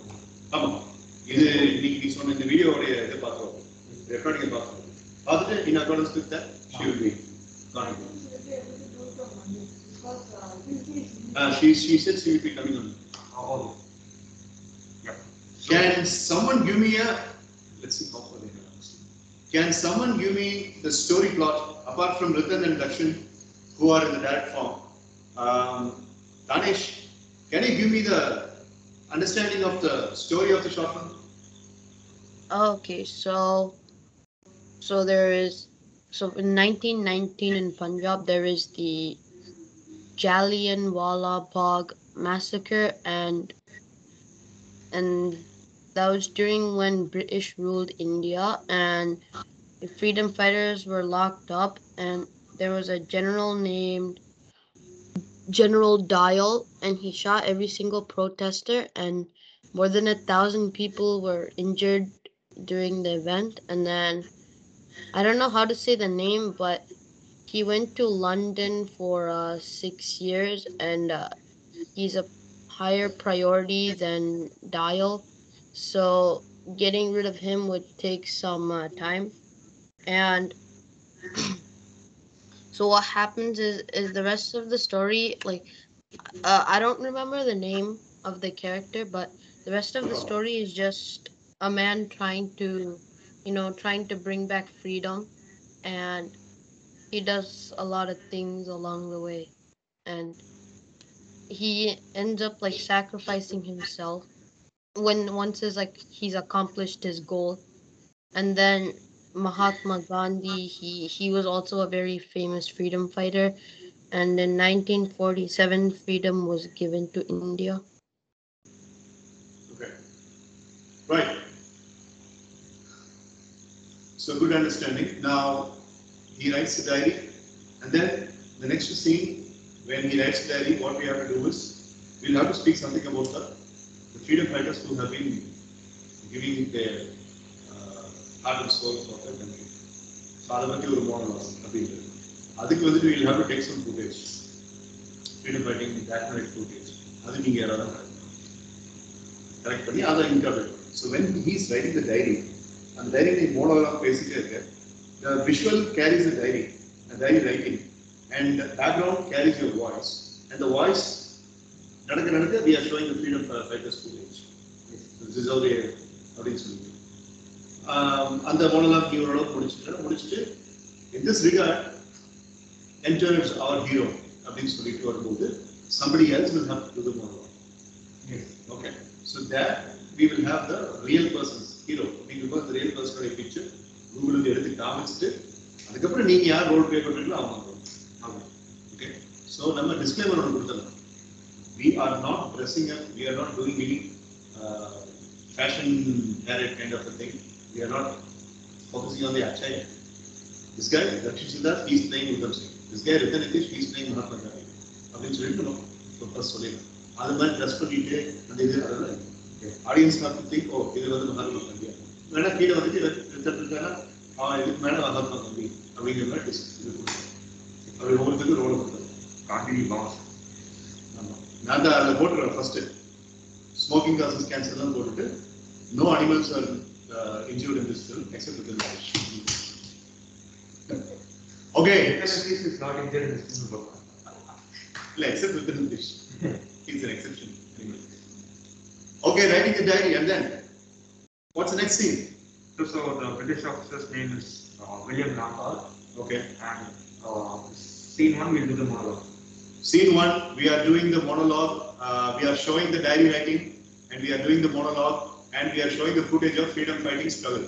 ஆமாம் இது இன்னைக்கு நீ சொன்ன இந்த வீடியோவுடைய இதை பார்க்குறோம் ரெக்கார்டிங்கை பார்க்குறோம் பார்த்துட்டு in accordance with that she will be gone. you should be able to do it on Monday, because, uh, Tuesday is. Uh, she she said she will be coming on Oh, okay. Yeah. Can someone give me a, let's see how far they have. Can someone give me the story plot apart from Ritan and Dakshin who are in the direct form? Um, Danish, can you give me the understanding of the story of the short film? Okay, so so there is so in 1919 in Punjab there is the Jallianwala Bagh massacre and and that was during when British ruled India and the freedom fighters were locked up and there was a general named General Dyer and he shot every single protester and more than a thousand people were injured during the event. And then i don't know how to say the name but he went to london for uh, six years and uh, he's a higher priority than Dyer. So getting rid of him would take some uh, time. And so what happens is is the rest of the story like uh, i don't remember the name of the character but the rest of the story is just a man trying to you know trying to bring back freedom. And he does a lot of things along the way. And he ends up like sacrificing himself when once is like he's accomplished his goal. And then mahatma gandhi he he was also a very famous freedom fighter and in 1947 freedom was given to india Okay. Right. So good understanding. Now, he writes the diary, and then the next scene, when he writes the diary, what we have to do is, we'll have to speak something about the, the freedom fighters who have been giving their uh, heart and soul for their country. So அதை பற்றி ஒரு மோனலாஸ் அப்படின்றது அதுக்கு வந்துட்டு we'll have to take some footage. Freedom fighting, documentary footage. அது நீங்க யாராவது correct பண்ணி அதை interpret so when he's writing the diary அந்த டைரி நீ மோனோலாம் பேசிட்டே இருக்க the visual carries the diary diary writing and background carries your voice and the voice நடக்க நடக்க we are showing the freedom fighters footage this is ஒரு அப்படின்னு சொல்லிட்டு Um, அந்த மோனோலாம் நீ ஓரளவுக்கு முடிச்சுட்டு முடிச்சுட்டு இன் திஸ் ரிகார்ட் என்டர்ஸ் அவர் ஹீரோ அப்படின்னு சொல்லிட்டு வரும்போது somebody else will have to do the monologue Yes. Okay, so that we will have the real persons hero அப்படிங்கிறப்ப அந்த ரியல் பர்சனுடைய பிக்சர் கூகுள் வந்து எடுத்து காமிச்சிட்டு அதுக்கப்புறம் நீங்க யார் ரோல் ப்ளே பண்றீங்களோ அவங்க ஓகே ஸோ நம்ம டிஸ்க்ளைமர் ஒன்று கொடுத்துடலாம் we are not dressing up, we are not doing any uh, fashion direct kind of We are not focusing on the Acharya. This guy, Siddharth, he is playing Udham Singh. This guy, Ratan Nitish, he is playing Mahatma Gandhi. அப்படின்னு சொல்லிட்டு நம்ம first சொல்லிடலாம் அது மாதிரி dress பண்ணிட்டு அந்த இது அதெல்லாம் ஆடியன்ஸ் பார்த்து ஓ இது வந்து மகாத்மா காந்தியா வேணா கீழே வந்துட்டு இருக்கானா அவன் இதுக்கு மேல மகாத்மா காந்தி அப்படிங்கிற மாதிரி இது கொடுத்தோம் அப்படி ஒவ்வொருத்தருக்கும் ரோல் கொடுத்தோம் காந்தி பாஸ் ஆமா. நான் தான் அதில் போட்டுருவேன் ஃபர்ஸ்ட் ஸ்மோக்கிங் காசஸ் கேன்சர்லாம் போட்டுட்டு no animals are uh, injured in this film, except with the. Okay. This is not injured in this film. except with the knowledge. He's an exception. Okay, writing the diary and then what's the next scene? So, so the British officer's name is uh, William Lampard. Okay. And uh, scene one, we'll do the monologue. Scene one, we are doing the monologue. Uh, we are showing the diary writing, and we are doing the monologue and we are showing the footage of freedom fighting struggle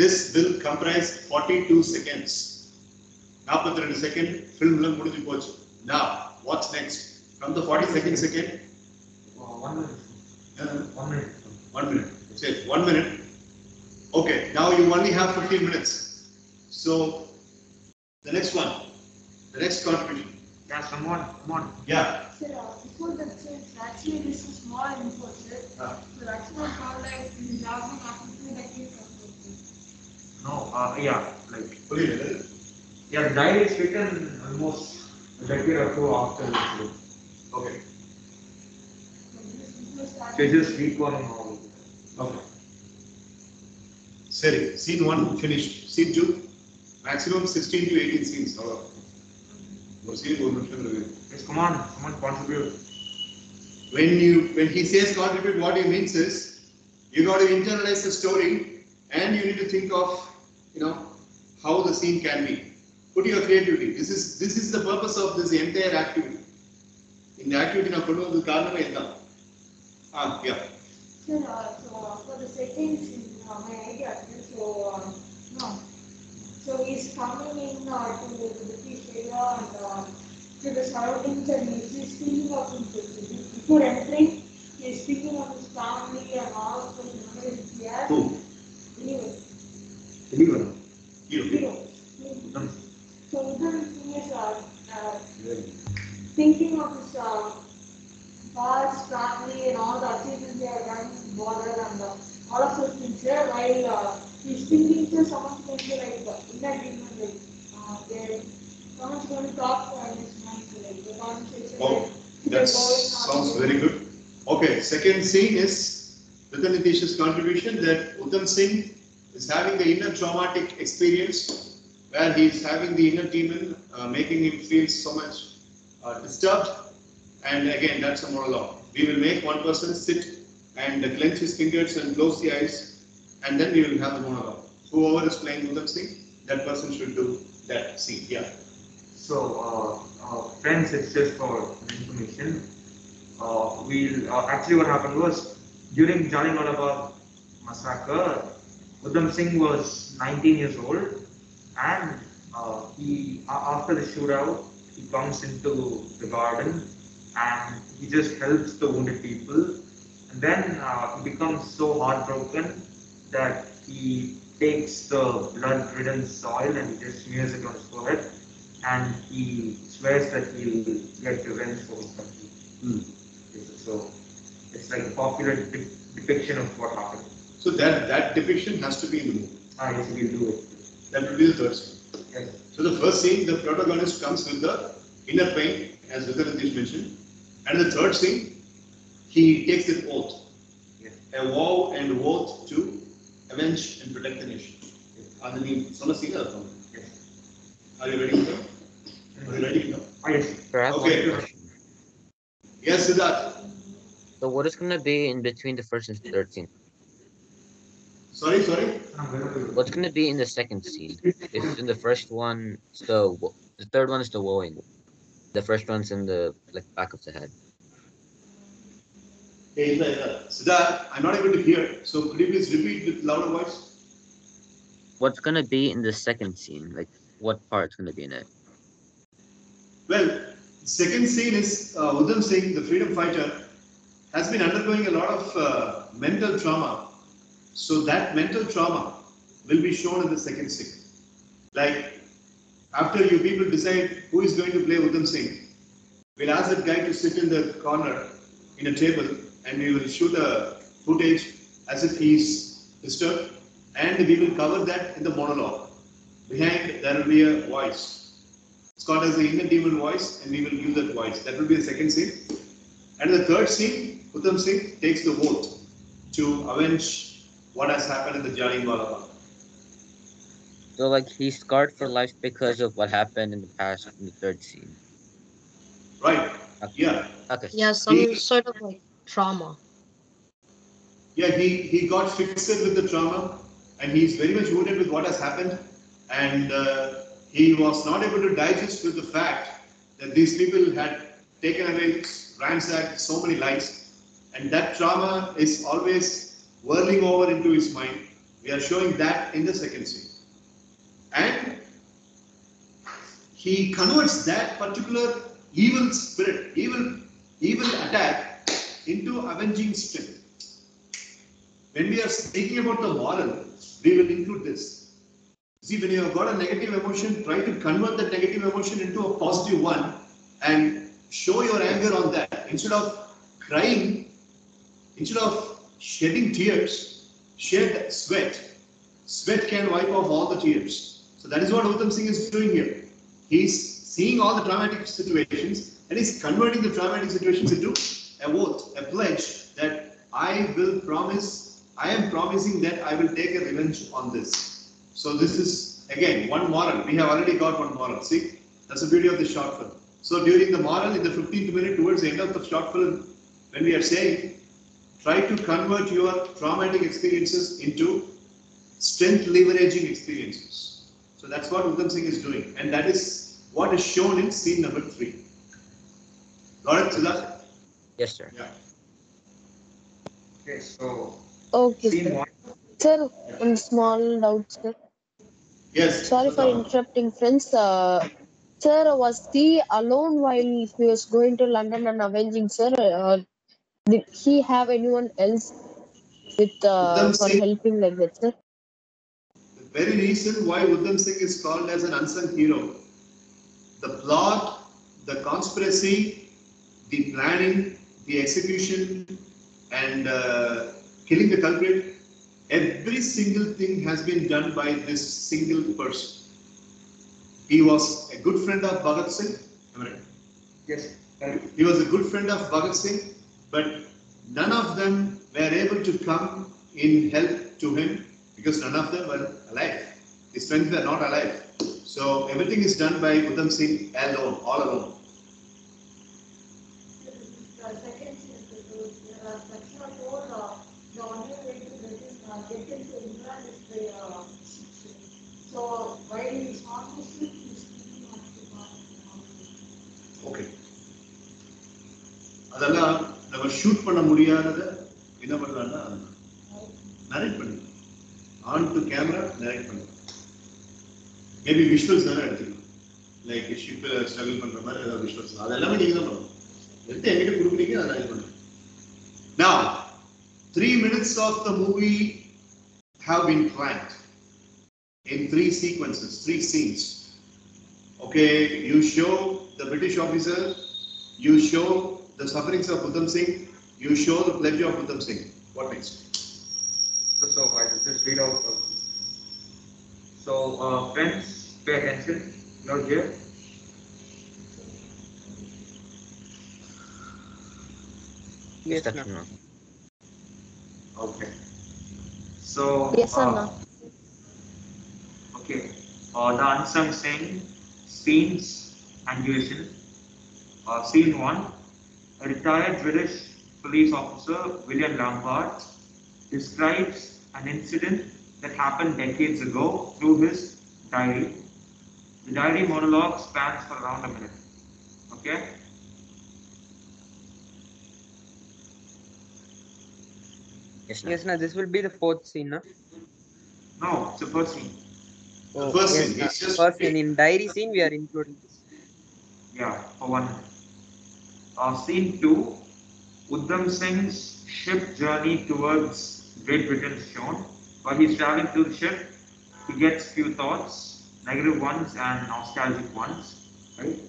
this will comprise 42 seconds 42 second filmல முடிஞ்சு போச்சு now what's next from the 42nd second Uh, one minute. uh, One minute. one minute say one minute okay now you only have 15 minutes so the next one the next contribution Yeah, someone, come on. yeah Sir, uh, before the change, actually this is more important. Uh. So actually called like jobbing after can case No, uh, yeah, like. Fully Yeah, diary is written almost a decade or two after this. Okay. So just week one and all. Okay. Sorry, scene one finished. Scene two, maximum 16 to 18 scenes. All right. scene ஒரு நிமிஷம் இருக்கு Yes, come on, someone contribute. when you when he says contribute what he means is you got to internalize the story and you need to think of you know how the scene can be put your creativity this is this is the purpose of this entire activity இந்த activity நான் கொண்டு வந்தது காரணமே இதுதான் ஆ யா Sir, uh, so uh, for the settings, uh, my idea, sir, so, uh, no. So he's coming in uh, to the uh, to the surroundings and he's speaking of himself. Before entering, he's speaking of his family and all the memories he has. Who? You. So is uh, thinking of his uh, past family and all the achievements they have done in border and uh, all of those things there while uh, he's thinking to someone's going to like uh, inner demon like uh, there Oh, That sounds very good. Okay, second scene is Ratan Nitish's contribution that Uttam Singh is having the inner traumatic experience where he is having the inner demon uh, making him feel so much uh, disturbed. And again, that's a monologue. We will make one person sit and clench his fingers and close the eyes, and then we will have the monologue. Whoever is playing Uttam Singh, that person should do that scene. Yeah. So, uh, uh, friends, it's just for information. Uh, uh, actually what happened was, during Jallianwala massacre, Udham Singh was 19 years old and he, after the shootout, he comes into the garden and he just helps the wounded people. And then uh, he becomes so heartbroken that he takes the blood-ridden soil and he just smears it on his forehead and he swears that he will get revenge for his country. Mm. So it's like a popular de depiction of what happened. So that that depiction has to be in the movie. Ah, yes, we'll do it. That will be the third scene. Yes. So the first scene, the protagonist comes with the inner pain, as Vikratish mentioned, and the third scene, he takes an oath, yes. a vow and oath to avenge and protect the nation. Yes. അതിന് ഈ സൊല്ല Yes. Are you ready to go? Are you ready to go? Ah, yes. Sir, I Okay. Yes, Siddharth. So what is gonna be in between the first and third scene? Sorry, sorry. I'm gonna do it. What's gonna be in the second scene? If in the first one, So the third one is the wowing. The first one's in the like back of the head. Hey, Indra, Indra. Siddharth, I'm not able to hear, so could you please repeat with louder voice? What's gonna be in the second scene? Like, what part's gonna be in it? Well, second scene is uh, Udham Singh, the freedom fighter, has been undergoing a lot of uh, mental trauma. So that mental trauma will be shown in the second scene. Like after you people decide who is going to play Udham Singh, we'll ask that guy to sit in the corner in a table and we will shoot a footage as if he's disturbed and we will cover that in the monologue. Behind there will be a voice. Scott has the inner demon voice, and we will give that voice. That will be the second scene. And the third scene, Uttam Singh takes the vote to avenge what has happened in the Jallianwala Bagh. So, like, he's scarred for life because of what happened in the past in the third scene. Right? Yeah, Okay. Yeah, some He- sort of like trauma. yeah. He he got fixated with the trauma, and he's very much wounded with what has happened, and uh, he was not able to digest with the fact that these people had taken away, ransacked so many lives, and that trauma is always whirling over into his mind. We are showing that in the second scene. And he converts that particular evil spirit, evil, evil attack into avenging strength. When we are speaking about the moral, we will include this. See, when you have got a negative emotion, try to convert that negative emotion into a positive one and show your anger on that. Instead of crying, instead of shedding tears, shed sweat. Sweat can wipe off all the tears. So that is what Uttam Singh is doing here. He's seeing all the traumatic situations and he's converting the traumatic situations into a oath, a pledge that I will promise, I am promising that I will take a revenge on this. So this is again one moral. We have already got one moral. See, that's the beauty of the short film. So during the moral, in the 15th minute towards the end of the short film, when we are saying, try to convert your traumatic experiences into strength leveraging experiences. So that's what Uttam Singh is doing, and that is what is shown in scene number three. Got it, Siddharth? Yes, sir. Yeah. Okay, so Okay, scene sir. one. Sir, one small doubt, sir. Yes. Sorry for interrupting, friends. Uh, sir, was he alone while he was going to London and avenging, sir? Uh, did he have anyone else with uh, for Singh- helping like that, sir? The very reason why Uttam Singh is called as an unsung hero, the plot, the conspiracy, the planning, the execution, and uh, killing the culprit, every single thing has been done by this single person. He was a good friend of Bhagat Singh. am I right? Yes. He was a good friend of Bhagat Singh, but none of them were able to come in help to him because none of them were alive. His friends were not alive. So everything is done by Uttam Singh alone, all alone. Okay அதெல்லாம் நம்ம shoot பண்ண முடியாதத என்ன பண்றாங்கன்னா narrate பண்ணு on to camera narrate பண்ணு maybe visuals தானே எடுத்துக்கணும் லைக் ஷிப்பில் ஸ்ட்ரகிள் பண்ற மாதிரி ஏதாவது விஷுவல்ஸ் அது எல்லாமே நீங்க தான் பண்ணணும். எடுத்து என்கிட்ட கொடுக்குறீங்க அதை இது பண்ணுறேன் நான் three minutes of the movie have been planned in three sequences, three scenes. Okay, you show the British officer, you show the sufferings of Uttam Singh, you show the pledge of Uttam Singh. What next? So, so I will just read out. uh, So, uh, friends, pay attention. Note here. Yes, Step ma'am. from now. Okay. So. Yes, uh, Anna. Okay. Uh, the unsung scene, scenes and duration. Uh, scene one. A retired British police officer, William Lampard, describes an incident that happened decades ago through his diary. The diary monologue spans for around a minute. Okay? Yes, na. Yes, na. This will be the fourth scene, na. No, it's the first scene. Oh, first yes, scene, it's just- first scene in diary scene. We are including this. Yeah, for one minute. Uh, scene two, Udham Singh's ship journey towards Great Britain is shown. While he's traveling to the ship, he gets few thoughts, negative ones and nostalgic ones, right?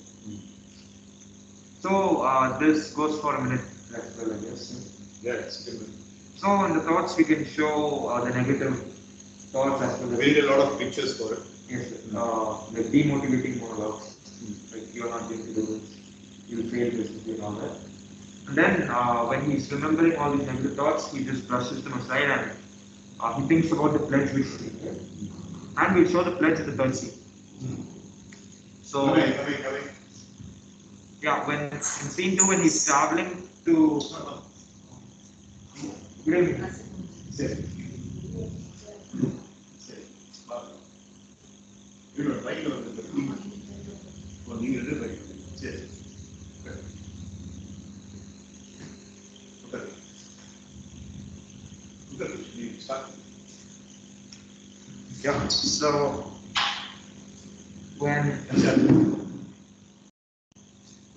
So uh, this goes for a minute as well, I guess. Yeah, it's good. So in the thoughts, we can show uh, the negative thoughts as well We as need a lot of pictures for it. Yes, uh, the demotivating monologues, like you're not going to do this, you'll fail this and all that. And then uh, when he's remembering all these negative thoughts, he just brushes them aside and uh, he thinks about the pledge which he made. And we'll show the pledge in the third scene. So, Coming, coming, coming. yeah, when in scene two, when he's traveling to. Good evening. சரி. சரி. வா. இவனோட பைக்ல வந்து இந்த tea. ஓ, நீங்க ரெண்டு பேரும் பைக்ல வந்தீங்க. சரி. உட்காரு. உட்காரு. உட்காரு. நீ start பண்ணு. Yeah, so when Start.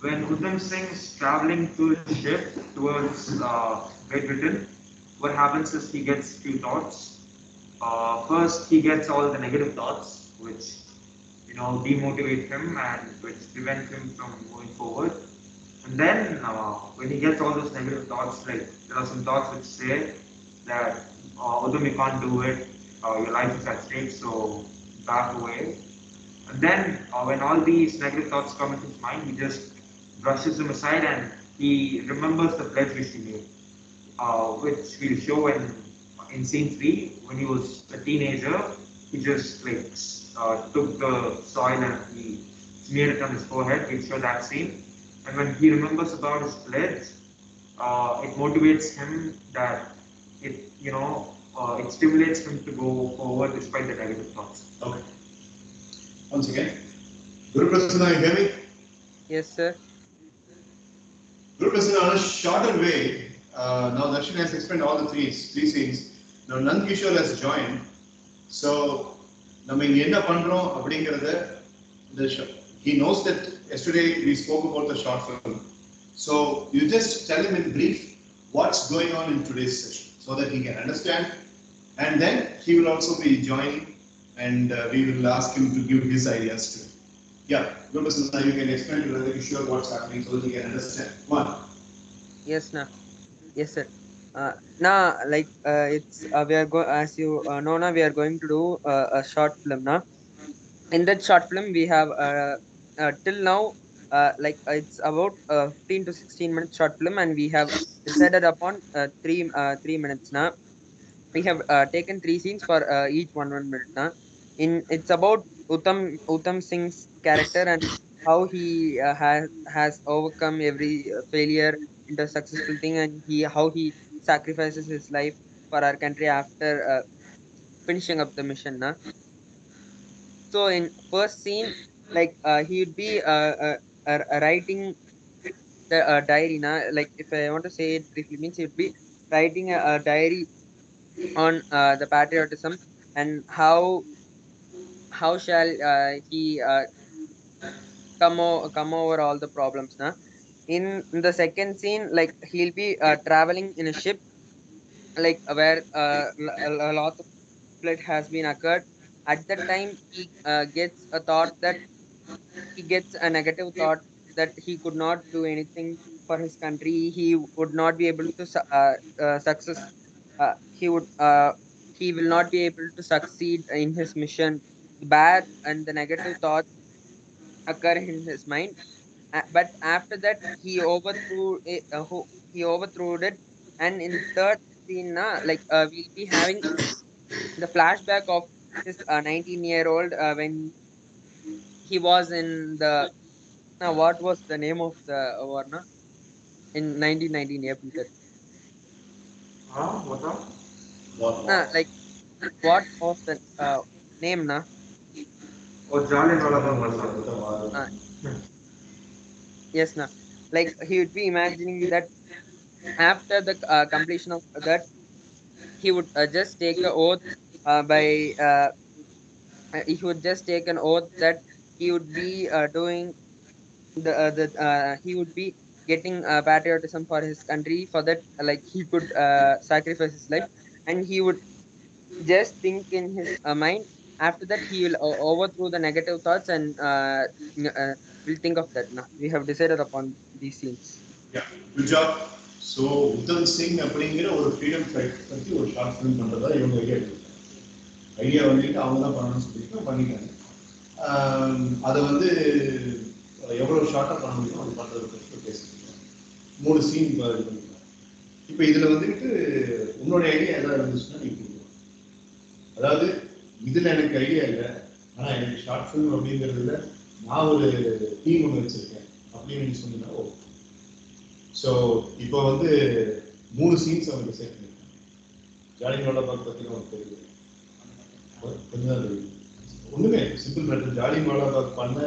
when Uddam Singh is traveling to his ship towards uh, Great Britain, what happens is he gets few thoughts. Uh, first, he gets all the negative thoughts, which you know demotivate him and which prevent him from moving forward. And then, uh, when he gets all those negative thoughts, like there are some thoughts which say that uh, Udham, you can't do it, uh, your life is at stake, so back away. And then, uh, when all these negative thoughts come into his mind, he just brushes them aside and he remembers the pledge which he made, uh, which we'll show in, in scene three. When he was a teenager, he just like uh, took the soil and he smeared it on his forehead. We'll show that scene. And when he remembers about his pledge, uh, it motivates him that it, you know, uh, it stimulates him to go forward despite the negative thoughts. Okay. Once again. Guru Prasanna, you hear me? Yes, sir. Guru Prasanna, on a shorter way, uh, now Darshan has explained all the three, three scenes. Now Nand Kishore has joined. So, நம்ம இங்க என்ன பண்றோம் அப்படிங்கறத the sh- he knows that yesterday we spoke about the short film. So you just tell him in brief what's going on in today's session so that he can understand. And then he will also be joining and uh, we will ask him to give his ideas too. Yeah, Guru Prasanna, you can explain to Nand Kishore what's happening so that he can understand. One. Yes, na. Yes, sir. Uh, like uh, it's uh, we are go as you uh, know now we are going to do uh, a short film now. In that short film, we have uh, uh, till now uh, like uh, it's about uh, 15 to 16 minutes short film, and we have decided upon uh, three uh, three minutes now. We have uh, taken three scenes for uh, each one one minute now. In it's about Uttam Uttam Singh's character and how he uh, has has overcome every uh, failure into a successful thing and he how he sacrifices his life for our country after uh, finishing up the mission na. so in first scene like uh, he would be uh, uh, uh, writing the uh, diary na. like if i want to say it briefly means he would be writing a, a diary on uh, the patriotism and how how shall uh, he uh, come, o- come over all the problems na. In the second scene like he'll be uh, traveling in a ship like where uh, a lot of flood has been occurred. At that time he uh, gets a thought that he gets a negative thought that he could not do anything for his country. He would not be able to uh, uh, success uh, he would he will not be able to succeed in his mission. Bad and the negative thoughts occur in his mind but after that he overthrew it, uh, he overthrew it and in third scene na, like uh, we'll be having the flashback of this uh, 19 year old uh, when he was in the now what was the name of the war na? in 1919 April 3rd. Huh? What up? One. Nah, like what was the uh, name na? Oh, Jallianwala Bagh Uh, yes na. like he would be imagining that after the uh, completion of that he would uh, just take a oath uh, by uh, he would just take an oath that he would be uh, doing the uh, the he would be getting patriotism for his country for that like he could sacrifice his life and he would just think in his mind after that he will over overthrow the negative thoughts and uh, n- uh, will think of that now. We have decided upon these scenes. So Udham Singh அப்படிங்கிற ஒரு freedom fight பற்றி ஒரு short film பண்ணுறதா இவங்க idea idea வந்துட்டு அவங்க தான் பண்ணணும்னு சொல்லிட்டு பண்ணிட்டாங்க. அதை வந்து எவ்வளோ ஷார்ட்டாக பண்ண முடியும் அது பண்ணுறது பற்றி பேசிக்கலாம் மூணு சீன் இப்போ இது பண்ணிக்கலாம் இப்போ இதில் வந்துட்டு உன்னோட ஐடியா எதாவது இருந்துச்சுன்னா நீ கொடுக்கலாம் அதாவது இதில் எனக்கு ஐடியா இல்லை. ஆனால் எனக்கு ஷார்ட் ஃபிலிம் அப்படிங்கிறதுல நான் ஒரு டீம் ஒன்று வச்சுருக்கேன். அப்படின்னு நீ சொன்னீங்கன்னா ஓ. ஸோ இப்போ வந்து மூணு சீன்ஸ் அவனுக்கு சேர்த்துருக்கேன் பண்ணிருக்காங்க ஜாலிங்களோட பார்க்க பற்றின ஒரு தெரியுது கொஞ்சம் தான் ஒன்றுமே சிம்பிள் மேட்டர் மாலா பார்க்க பண்ண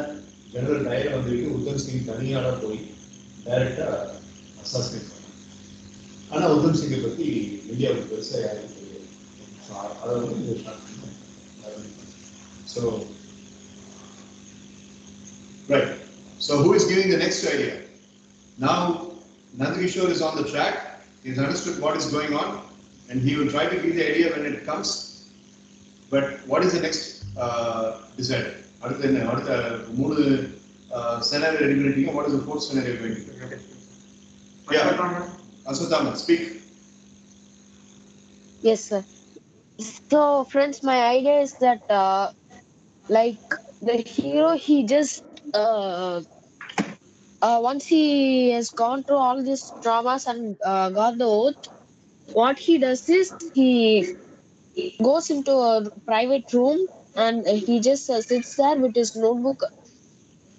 ஜெனரல் டயர் வந்துட்டு உத்தம் சிங் தனியாக போய் டைரக்டாக அசாசினேட் பண்ணாங்க. ஆனால் உத்தம் சிங்கை பற்றி இந்தியாவுக்கு பெருசாக யாருக்கும் தெரியாது. ஸோ அதை வந்து இந்த short so right so who is giving the next idea Now, Nandakishore is on the track. He's understood what is going on, and he will try to give the idea when it comes. But what is the next uh, decided? அடுத்த என்ன அடுத்த மூணு scenario ready பண்ணிட்டீங்க what is the fourth scenario going to be? Yeah. Aswatthama, speak. Yes, sir. So, friends, my idea is that, uh, like, the hero, he just, uh, uh, once he has gone through all these traumas and uh, got the oath, what he does is he goes into a private room and he just uh, sits there with his notebook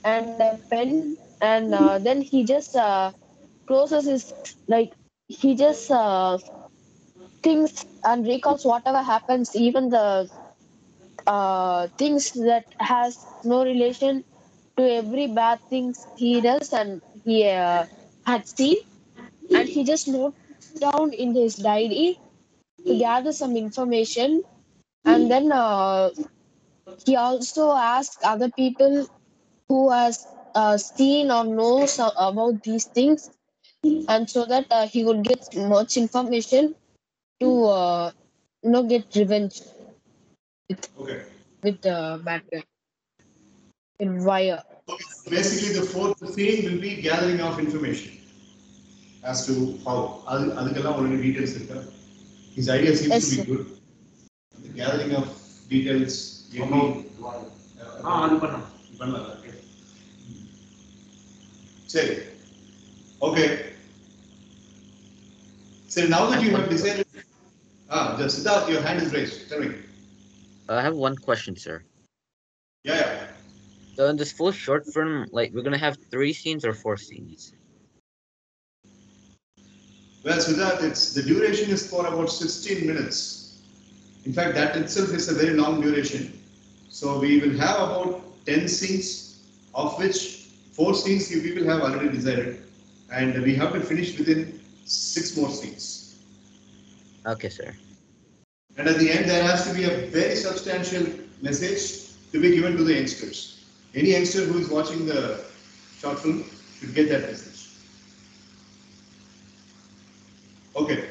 and pen, and uh, then he just uh, closes his, like, he just uh, thinks and recalls whatever happens, even the uh, things that has no relation to every bad things he does and he uh, had seen, and he just notes down in his diary to gather some information, and then uh, he also asks other people who has uh, seen or knows about these things, and so that uh, he would get much information to uh, you know get revenge Okay. with the bad guy. In wire. Basically, the fourth scene will be gathering of information as to how. அது அதுக்கெல்லாம் already details இருக்கா? His idea seems Yes, to be sir. good. The gathering of details. ஆமா. ஆ அது பண்ணலாம் பண்ணலாம் சரி okay சரி now that you have decided ah just Siddharth your hand is raised tell me I have one question, sir. yeah yeah So in this full short film, like we're gonna have three scenes or four scenes. well Siddharth it's the duration is for about 16 minutes in fact that itself is a very long duration so we will have about 10 scenes of which four scenes you people have already decided and we have to finish within six more scenes Okay, sir. And at the end, there has to be a very substantial message to be given to the youngsters. Any youngster who is watching the short film should get that message. Okay,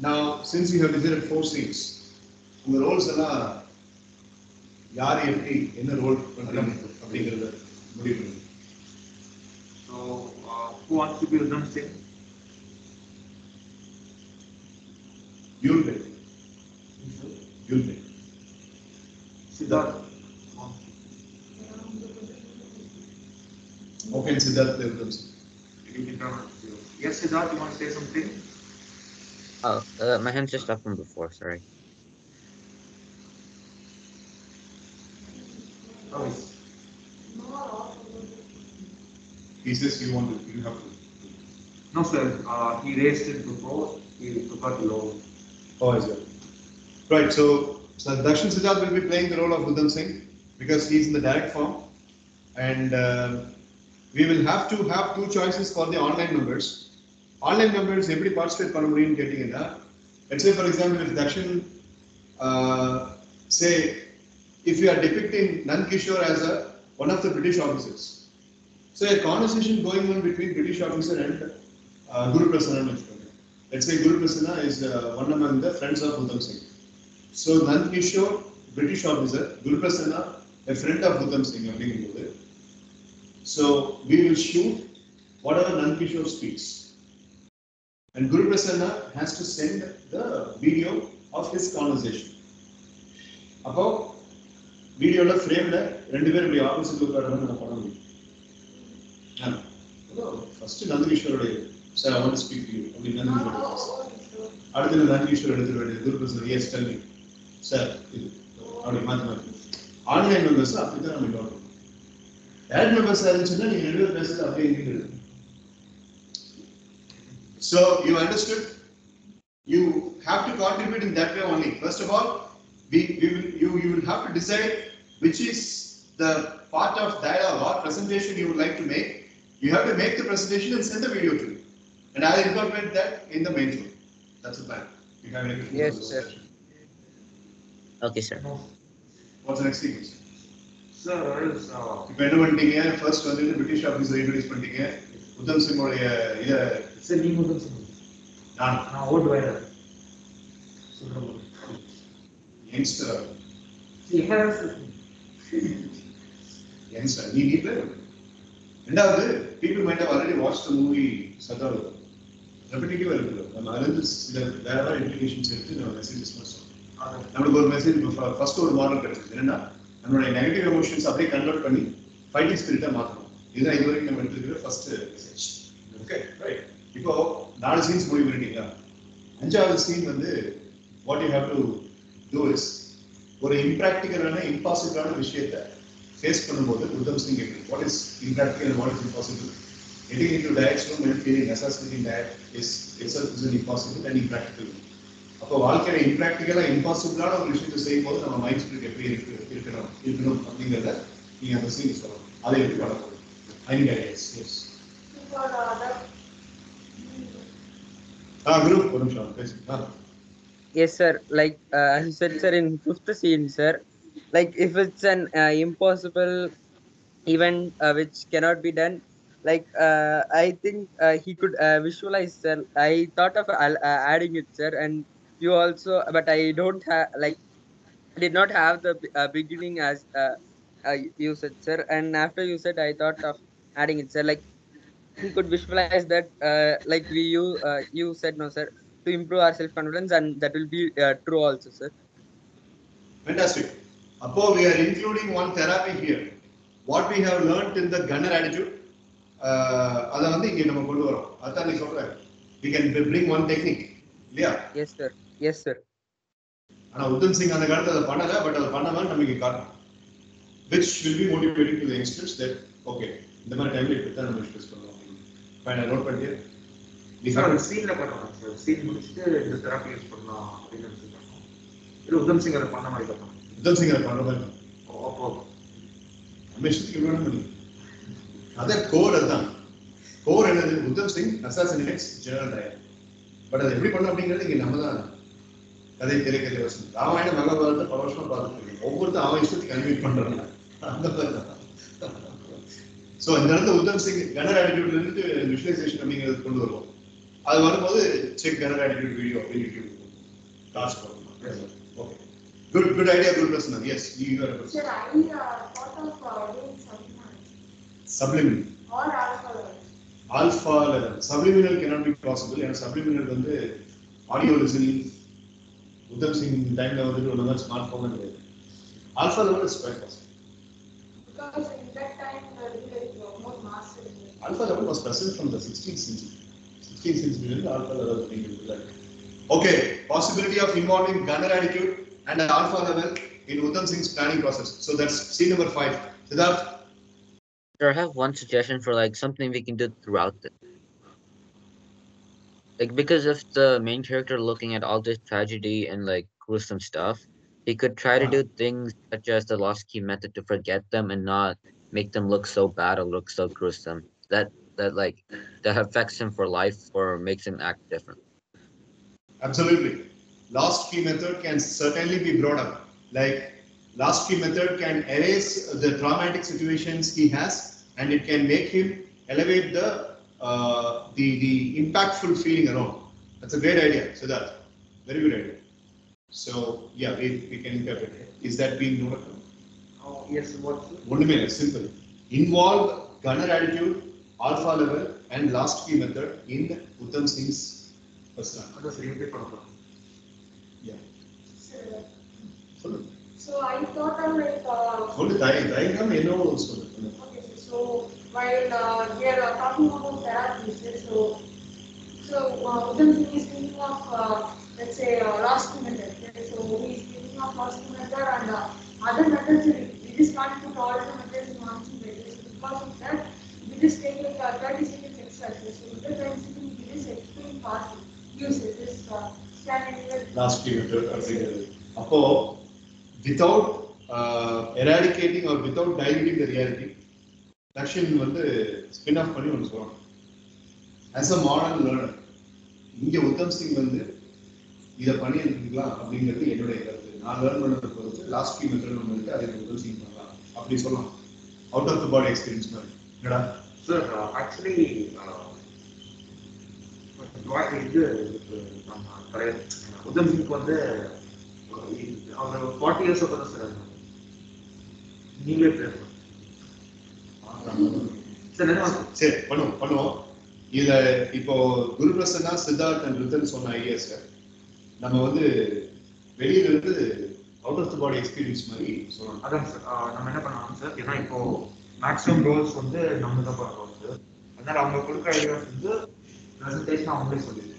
now since you have decided four scenes, உங்க roles எல்லாம் யார் எப்படி என்ன role பண்றாங்க அப்படிங்கறத முடிவு பண்ணுங்க So, uh, who wants to be Udham Singh? You'll pick. You'll. Siddharth. Okay, Siddharth Devdams. Yes, Siddharth, you want to say something? Oh, uh, my hand's just up from before. Sorry. Oh. He says you want to, you have to. No, sir. Uh, he raised it before. He forgot to lower. Oh, is it? Right, so, so Darshan Siddharth will be playing the role of Udham Singh because he's in the direct form. And uh, we will have to have two choices for the online members. Online members எப்படி participate பண்ண முடியும்னு கேட்டீங்கன்னா Let's say, for example, if Dakshin, uh, say, if you are depicting Nan Kishore as a one of the British officers, so a conversation going on between British officer and uh, Guru Prasanna. vechukkonge. Let's say Guru Prasanna is uh, one among the friends of Uttam Singh. So Nand Kishore British officer Guruprasanna a friend of Utam Singh அப்படிங்கும்போது. So we will shoot whatever Nand Kishore speaks and Guru Prasanna has to send the video of his அப்போ வீடியோவில் ஃப்ரேமில் ரெண்டு பேரும் இப்படி ஆஃபீஸுக்கு உட்காரணும் நம்ம பண்ண முடியும். ஃபர்ஸ்ட் நந்தகிஷோருடைய சார் அவன் ஸ்பீக் அப்படின்னு நந்தகிஷோர் அடுத்தது நந்தகிஷோர் எடுத்துட Guru Prasan yes telling sir இது அப்படி மாற்றி மாற்றி ஆன்லைன் மெம்பர்ஸ் அப்படி தான் நம்ம கவனம் டேரக்ட் மெம்பர்ஸ் இருந்துச்சுன்னா நீங்க ரெண்டு பேர் பேசுறது அப்படியே இருக்கு So you understood? You have to contribute in that way only. First of all, we, we will, you, you will have to decide which is the part of dialogue or presentation you would like to make. You have to make the presentation and send the video to me. And I'll incorporate that in the main show. That's the plan. You have anything? Yes, for this sir. Okay sir what's next sequence sir இப்போ என்ன பண்ணிட்டீங்க? First வந்து British officer introduce பண்ணிட்டீங்க. உத்தம் சிங்கோடைய இத sir நீங்க உத்தம் நான். நான் ஓட்டு வேற சொல்றேன் யங்ஸ்டர் யங்ஸ்டர் நீ நீ பேர் ரெண்டாவது people mind already watch the movie Sardar ரெப்பிட்டேட்டிவா இருக்குது நம்ம அதுல இருந்து சில வேற இம்ப்ளிகேஷன்ஸ் எடுத்து நம்ம மெசேஜஸ் மட்டும் நம்மளுக்கு ஒரு மெசேஜ் ஃபர்ஸ்ட் ஒரு மாடல் கிடைச்சது. என்னன்னா நம்மளுடைய நெகட்டிவ் எமோஷன்ஸ் அப்படியே கன்வெர்ட் பண்ணி ஃபைட்டிங் ஸ்பிரிட்டா மாற்றணும் இதுதான் இது வரைக்கும் நம்ம எடுத்துருக்கிற ஃபர்ஸ்ட் மெசேஜ் ஓகே ரைட் இப்போ நாலு சீன்ஸ் முடிவு பண்ணிட்டீங்களா? அஞ்சாவது சீன் வந்து what you have to do is ஒரு இம்ப்ராக்டிக்கலான இம்பாசிபிளான விஷயத்தை ஃபேஸ் பண்ணும்போது உத்தம் சிங் எப்படி what is impractical what is impossible getting into diets room and feeling assassinating diet is itself is an impossible and impractical. அப்போ வாழ்க்கையில இம்ப்ராக்டிக்கலா இம்பாசிபிளான ஒரு விஷயத்தை செய்யும் போது நம்ம மைண்ட் ஸ்பிரிட் எப்படி இருக்கு இருக்கணும் இருக்கணும் அப்படிங்கிறத நீங்க அந்த சீன் சொல்லணும் அதை எப்படி வளர்க்கணும் ஐ நீட் ஐடியாஸ் எஸ் ஆ குரு ஒரு நிமிஷம் பேசுங்க ஆ Yes, sir. Like uh, as you said, sir, in fifth scene, sir. Like if it's an uh, impossible event uh, which cannot be done, like uh, I think uh, he could uh, visualize, sir. I thought of uh, uh, adding it, sir, and you also, but I don't have like I did not have the uh, beginning as uh, uh, you said, sir. And after you said, I thought of adding it, sir. Like he could visualize that, uh, like we you uh, you said, no, sir to improve our self confidence and that will be uh, true also sir Fantastic. Appo, we are including one therapy here. What we have learnt in the gunner attitude, uh, அதை வந்து இங்க நம்ம கொண்டு வரோம் அதான் நீ சொல்ற we can bring one technique இல்லையா yes sir Yes sir. ஆனா உத்தம் சிங் அந்த காலத்துல அதை பண்ணல பட் அதை பண்ண மாதிரி நமக்கு காட்டணும் which will be motivating to the youngsters that okay இந்த மாதிரி டைம்ல இப்படி தான் நம்ம எக்ஸ்பிரஸ் பண்ணுவோம் ஃபைன் நோட் பண்ணிட்டு சார் சீன்ல பண்ணலாம் சார் சீன் முடிச்சுட்டு இந்த தெரப்பி யூஸ் பண்ணலாம் அப்படின்னு நினைச்சிருக்கோம். இல்ல உத்தம் சிங் அதை பண்ண மாதிரி பண்ணலாம். உத்தம் சிங் அதை பண்ற மாதிரி அப்போ. இஷ்டத்துக்கு வேணும் பண்ணி. அதான் கோர் அதுதான். கோர் என்னது? Udham Singh assassinates General Dyer but அதை எப்படி பண்ணோம் அப்படிங்கிறது இங்க நம்ம தான் கதை திரைக்கதை வசனம். ராமாயண மகாபாரத பல வருஷமா பார்த்துட்டு இருக்கோம் ஒவ்வொருத்தரும் அவன் இஷ்டத்துக்கு கன்வீட் பண்றாங்க. அந்த ஸோ இந்த இடத்துல உத்தம் சிங் கனர் ஆட்டிடியூட்ல இருந்து விஷுவலைசேஷன் அப்படிங்கிறது கொண்டு வருவோம். அது வரும்போது செக் கனர் ஆட்டிடியூட் வீடியோ அப்படின்னு யூடியூப் காசு போடணும் okay good good idea good person yes you are level. Alpha level subliminal cannot be possible. ஏன்னா சப்ளிமினல் வந்து ஆடியோ லிசனிங் உத்தம் சிங் இந்த டைம்ல வந்துட்டு ஒழுங்கா ஸ்மார்ட் ஃபோன் கிடையாது alpha level is quite possible Alpha level was present from the 16th century. 16th century alpha level being utilized. Okay, possibility of involving gunner attitude and alpha level in Udham Singh's planning process. So that's C number five. Siddharth. I have one suggestion for like something we can do throughout the like because of the main character looking at all this tragedy and like gruesome stuff, he could try to do things such as the lost key method to forget them and not make them look so bad or look so gruesome. That that like that affects him for life or makes him act different. Absolutely. Lost key method can certainly be brought up. Like last key method can erase the traumatic situations he has, and it can make him elevate the uh, the, the impactful feeling around. That's a great idea, Siddharth. Very good idea. So, yeah, we, we can interpret it. Is that being normal? Oh, yes, what's it? Only minute, simple. Involve gunner attitude, alpha level, and last key method in Udham Singh's first time. That's really Yeah. Uh, so, so I thought I'm like. Uh, சொல்லு தாய் தாய் நம்ம Okay, so while uh, we are uh, talking about parathesis, so so uh, Udham is thinking of uh, let's say uh, last method. Right? So he is thinking of last method and uh, other methods. Uh, we just can't put all the methods in one single because of that, we just take like uh, 30 seconds exercise. So after 30 seconds, we just explain fast uses this uh, standard. Last method particularly. Appo, without uh, eradicating or without diluting the reality. Reality வந்து spin off பண்ணி ஒன்று சொல்கிறான் as a modern learner இங்கே உத்தம் சிங் வந்து இதை பண்ணியிருக்கலாம் அப்படிங்கிறது என்னுடைய கருத்து. நான் லேர்ன் பண்ணுறது பொறுத்து லாஸ்ட் கீ மெத்தட் ஒன்று இருக்குது அதை உத்தம் சிங் பண்ணலாம். அப்படி சொல்லலாம். Out of the body experience மாதிரி. என்னடா? சார் ஆக்சுவலி uh, இது நம்ம பழைய உத்தம் சிங் வந்து அவர் ஃபார்ட்டி இயர்ஸ் அப்புறம் சார் நீங்களே பேசலாம் சார் சரி பண்ணுவோம் பண்ணுவோம். இதுல இப்போ குரு பிரசன்னா சித்தார்த் அண்ட் ரித்தன் சொன்ன ஐடியாஸ் நம்ம வந்து வெளியில இருந்து out of the body experience மாதிரி சொல்லணும். அதான் சார் நம்ம என்ன பண்ணலாம் சார் ஏன்னா இப்போ மேக்ஸிமம் ரோல்ஸ் வந்து நம்ம தான் பண்ணுறோம் சார் அதனால அவங்க கொடுக்குற ஐடியாஸ் வந்து ப்ரெசன்டேஷன் அவங்களே சொல்லிடுங்க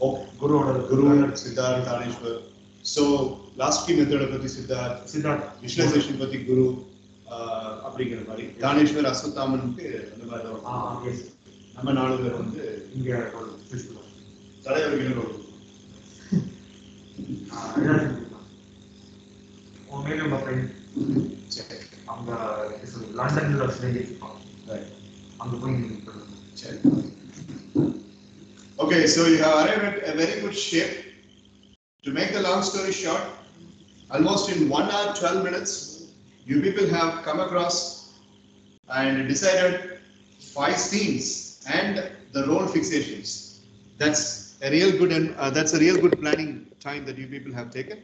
ஓகே குருவோட குரு சித்தார்த் தானேஸ்வர் ஸோ லாஸ்ட் மெத்தடை பத்தி சித்தார்த் சித்தார்த். விஷுவலைசேஷன் பத்தி குரு அப்படிங்கிற மாதிரி தானேஸ்வர் அஸ்வத்தாமனுக்கு அந்த மாதிரி தான் ஆ வரும். எஸ் நம்ம நாலு பேர் வந்து இங்கே ஒரு physical. தலைவர்கள் ஒரு ஆஹ் இதான் செஞ்சுக்கலாம். உங்க மேல உங்க friend சரி அவங்க எப்படி சொல்றது, லண்டன்ல செஞ்சிருப்பாங்க right. அங்க போய் நீங்க சொல்லுங்க. Check. Okay, so you have arrived at a very good shape. To make the long story short, almost in one hour, 12 minutes, you people have come across and decided five themes and the role fixations. That's a real good and uh, that's a real good planning time that you people have taken.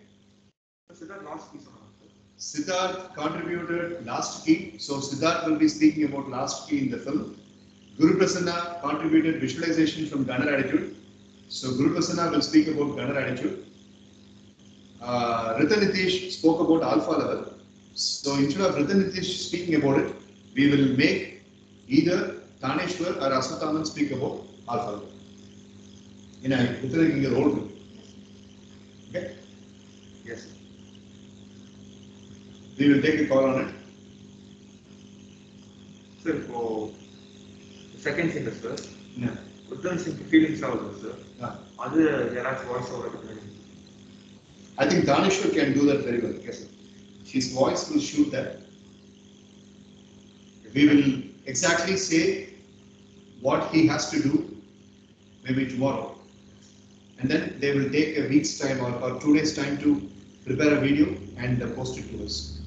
Siddharth contributed last key, so Siddharth will be speaking about last key in the film. Guru Prasanna contributed visualization from Gunner attitude, so Guru Prasanna will speak about Gunner attitude. Uh, Rita Nitish spoke about alpha level, So instead of Ratan Nitish speaking about it, we will make either Taneshwar or Asmataman speak about Alpha. In a Uttarakhand role. Okay? Yes. We will take a call on it. Sir, for the second thing, sir. Yeah. Uttarakhand feelings also, sir. Yeah. Other, there are voice over. I think Taneshwar can do that very well. Yes, sir. His voice will shoot that. We will exactly say what he has to do maybe tomorrow. And then they will take a week's time or, or two days' time to prepare a video and uh, post it to us.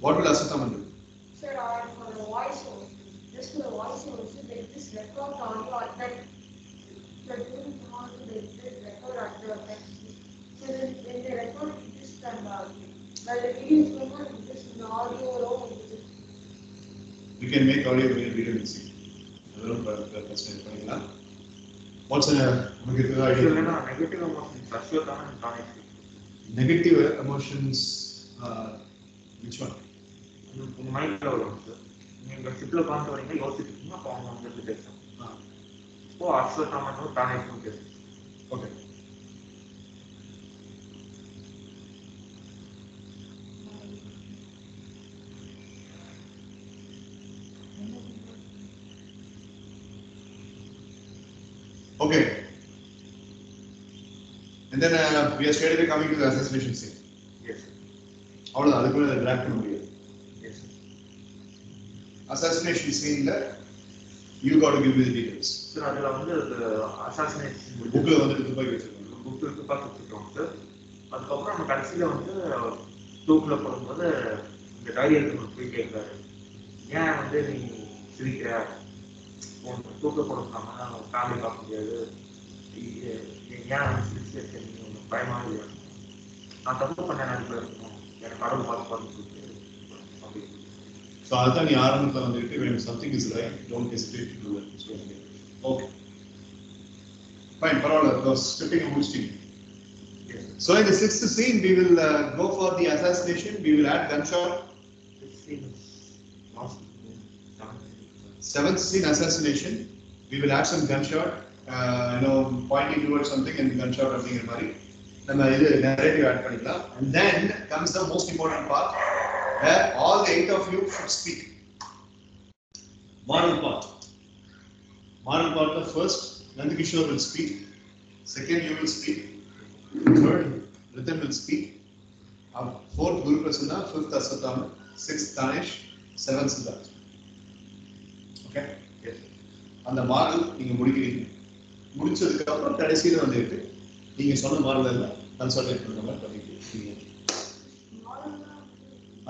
What will Asutaman do? Sir, for the voiceover, just for the voiceover, so they just record the audio at that. They're doing tomorrow, they just record at the. So then record, it just and uh, while the video is going on, it just in the audio row, it just We can make audio video video mixing. அதெல்லாம் ப- ப- பிரச்சனை பண்ணிக்கலாம். What's a உங்களுக்கு இருக்கிற idea? இல்லைன்னா negative emotions அஸ்வத்தான தானே Negative emotions, uh, which one? உங்க மைண்ட்ல வரும் சார் நீங்க ஷிப்ல உட்காந்து வரீங்க யோசிச்சிருக்கீங்க அப்போ அவங்க வந்து பேசுறாங்க Ah, இப்போ அஸ்வத்தாமனும் தானே பேசுறாங்க okay. And then uh, we are straight away coming to the assassination scene. Yes அவ்வளவுதான். அதுக்கு மேல டிராக் பண்ண முடியாது. அசாசினேஷன் சீன்ல you got give the details sir அதுல வந்து அசாசினேஷன் புக்ல வந்துட்டு துப்பாக்கி வச்சிருக்காங்க. குத்து குத்தா குத்துட்டோம் சார் அதுக்கப்புறம் நம்ம கடைசியில வந்து தூக்கில் போடும்போது இந்த டைரி எடுத்து போய் கேட்குறாரு ஏன் வந்து நீ சிரிக்கிற? உன் தூக்கில் போடுறாங்க ஃபேமிலி பார்க்க முடியாது இது- நீ ஏன் வந்து சிரிச்சு நீ உனக்கு பயமாக இல்லையா நான் தப்பு பண்ண நினைப்பு இருக்கணும் எனக்கு கடவுள் பார்த்து பார்த்து சொல்லிட்டு அப்படி ஸோ அதுதான் நீ ஆரம்பத்தில் வந்துட்டு when something is right don't hesitate to do it So, okay fine பரவாயில்ல ஸ்கிரிப்டிங் முடிச்சிட்டீங்க So in the sixth scene, we will uh, go for the assassination. We will add gunshot. Seventh scene, assassination. We will add some gunshot. Uh, you know, pointing towards something and gunshot அப்படிங்கிற மாதிரி நம்ம இது narrative add பண்ணிக்கலாம். And then comes the most important part, where all the eight of you should speak. Moral part. Moral part, the first, Nandakishore will speak. Second, you will speak. Third, Rhythm will speak. Uh, fourth, Guru Prasanna. Fifth, Asatama. Sixth, Tanesh. Seventh, Siddharth. அந்த model நீங்க முடிக்கிறீங்க. முடிச்சதுக்கு அப்புறம் கடைசியில வந்துட்டு நீங்க சொன்ன model எல்லாம் கன்சல்டேட் பண்ற மாதிரி பண்ணிக்கிறீங்க.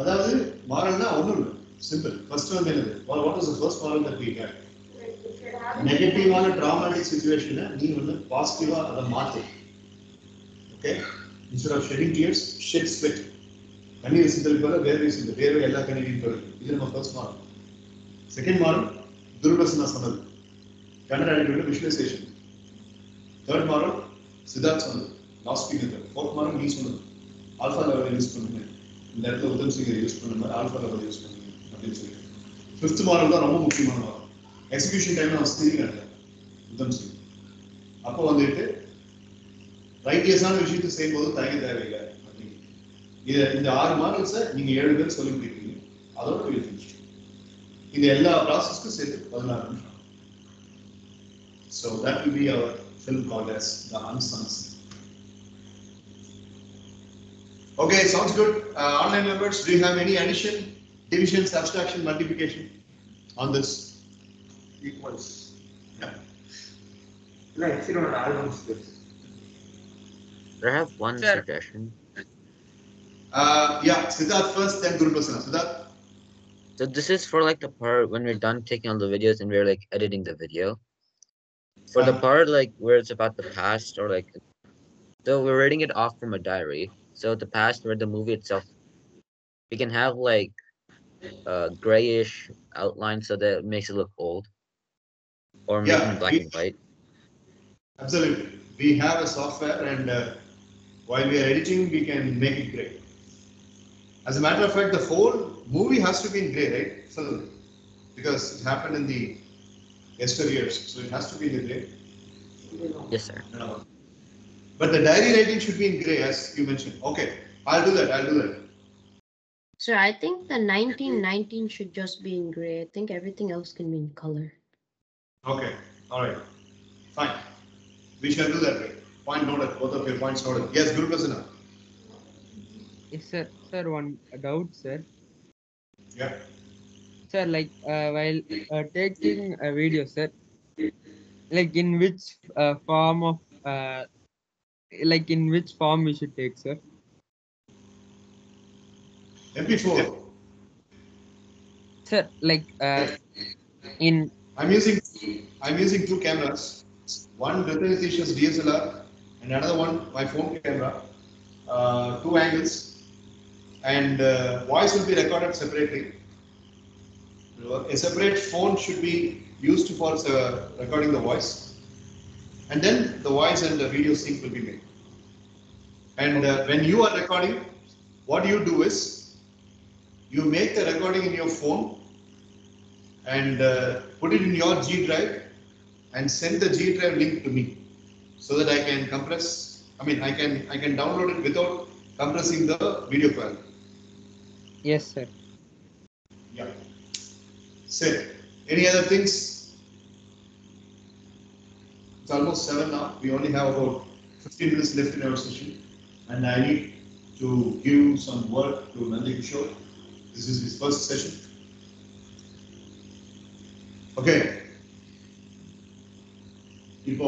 அதாவது மாடல்னா ஒண்ணும் இல்லை. சிம்பிள் ஃபர்ஸ்ட் வந்து என்னது? What is the first model that we had நெகட்டிவான ட்ராமாட்டிக் சுச்சுவேஷனை நீ வந்து பாசிட்டிவா அதை மாத்து. Okay instead of shedding tears shed sweat கண்ணீர் சிந்தலுக்கு பதிலா வேர்வை சிந்து வேர்வை எல்லா கண்ணீரையும் தொடரும் இது நம்ம first model second model Durvasana சொன்னது. கன்னட விஷுவலைசேஷன் தேர்ட் மாடல் சித்தார்த் சொன்னது. லாஸ்ட் ஸ்பீக்கர் ஃபோர்த் மாடல் நீ சொன்னது. ஆல்ஃபா லெவல் யூஸ் பண்ணுங்க. இந்த இடத்துல உதம் சிங்கர் யூஸ் பண்ணுங்க. ஆல்ஃபா லெவல் யூஸ் பண்ணுங்க. அப்படின்னு சொல்லி. ஃபிஃப்த் மாடல் தான் ரொம்ப முக்கியமான வாரம் எக்ஸிகியூஷன் டைம்ல நான் ஸ்திரி உதம் சிங் அப்போ வந்துட்டு ரைட்டியஸான விஷயத்தை செய்யும்போது தயங்க தேவையில்லை. அப்படிங்க இது இந்த ஆறு மாடல்ஸை நீங்க ஏழு பேர் சொல்லி முடிக்கிறீங்க. அதோட இந்த எல்லா ப்ராசஸ்க்கும் சேர்த்து பதினாறு நிமிஷம். So that will be our film called as The Unsung Okay, sounds good. Uh, online members, do you have any addition, division, subtraction, multiplication on this? Equals. Yeah. Like, you I don't. I have one suggestion. Uh, yeah, Siddharth first, then Guru Prasanna. Siddharth? So this is for like the part when we're done taking all the videos and we're like editing the video. For the Uh. part like where it's about the past or like so we're reading it off from a diary. So the past where the movie itself we can have like a grayish outline so that it makes it look old. Or make Yeah, it in black we- and white. Absolutely. We have a software and uh, while we are editing, we can make it gray. As a matter of fact, the whole movie has to be in gray, right? Film. Because it happened in the yesteryears, so it has to be in the gray. Yes, sir. Uh, But the diary writing should be in gray, as you mentioned. Okay, I'll do that, I'll do that. So I think the 1919 should just be in gray. I think everything else can be in color. Okay, all right, fine. We shall do that way. Point noted, both of your points noted. Yes, Guru Prasanna. Yes, sir. Sir, one doubt, sir. Yeah. Sir, like uh, while uh, taking a video, sir, like in which uh, form of, uh, like in which form we should take, sir? MP4. Sir, like uh, in I'm using I'm using two cameras. One Ritesh DSLR and another one my phone camera. Uh, two angles, and uh, voice will be recorded separately. A separate phone should be used for uh, recording the voice, and then the voice and the video sync will be made. And uh, when you are recording, what you do is you make the recording in your phone and uh, put it in your G drive and send the G drive link to me so that I can compress. I mean, I can I can download it without compressing the video file. yes, sir. Yeah. Say, any other things? It's almost seven now. We only have about 15 minutes left in our session, and I need to give some work to Nandi Kishore. This is his first session. Okay. இப்போ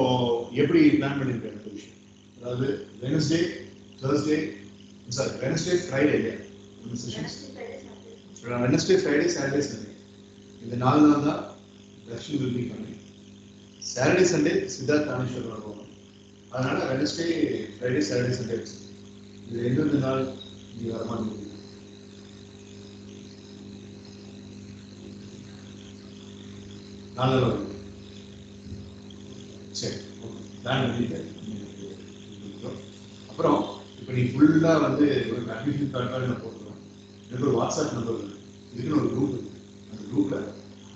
எப்படி plan பண்ணிருக்கேன் இந்த விஷயம் அதாவது Wednesday Thursday sorry Wednesday Friday இல்லையா இந்த sessions Wednesday Friday Saturday Sunday இந்த நாலு நாள் தான் லக்ஷ்மி பில்டிங் பண்ணி சாட்டர்டே சண்டே சித்தார்த் ராமேஸ்வரம் போகணும் அதனால வெனஸ்டே ஃப்ரைடே சாட்டர்டே சண்டே இது எந்தெந்த நாள் நீ வரமாட்டீங்க நாலு நாள். சரி பிளான் அப்புறம் இப்போ நீ ஃபுல்லாக வந்து ஒரு அட்மிஷன் கார்டு நான் போட்டுருவேன். எனக்கு ஒரு வாட்ஸ்அப் நம்பர் இருக்கு. இதுக்குன்னு ஒரு குரூப் அந்த குரூப்பில்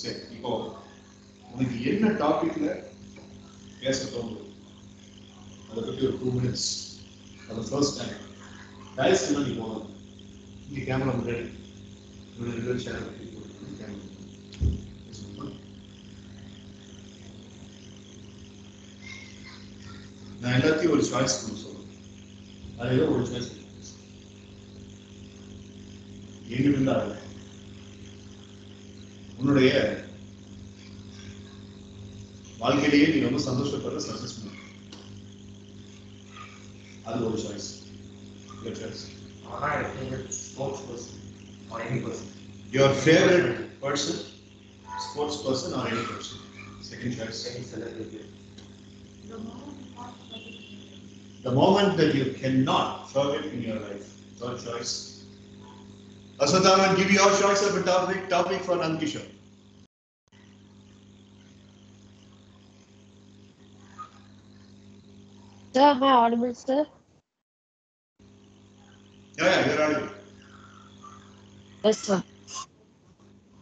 சரி இப்போ உனக்கு என்ன டாபிக்ல பேச தோணுது? அதை பற்றி ஒரு டூ மினிட்ஸ் அது ஃபர்ஸ்ட் டைம் டைஸ் நீ போகணும். இங்கே கேமரா முன்னாடி. ரெண்டு பேரும் ஷேர் பண்ணி போட்டு கேமரா நான் எல்லாத்தையும் ஒரு சாய்ஸ் பண்ண சொல்றேன். அதில் ஒரு சாய்ஸ் எங்கிருந்து ஆகல உன்னுடைய வாழ்க்கையிலேயே நீ ரொம்ப சந்தோஷப்படுற சக்சஸ் பண்ண அது ஒரு choice choice I'm not a favorite spokesperson or any person. Your favorite person, sports person or any person? Second choice. Any celebrity. The moment that you cannot forget in your life. Third choice. Aswathaman, give you your choice of a topic, topic for Nand Kishore. Sir, am I audible, sir? Yeah, yeah, you're audible. Yes, sir.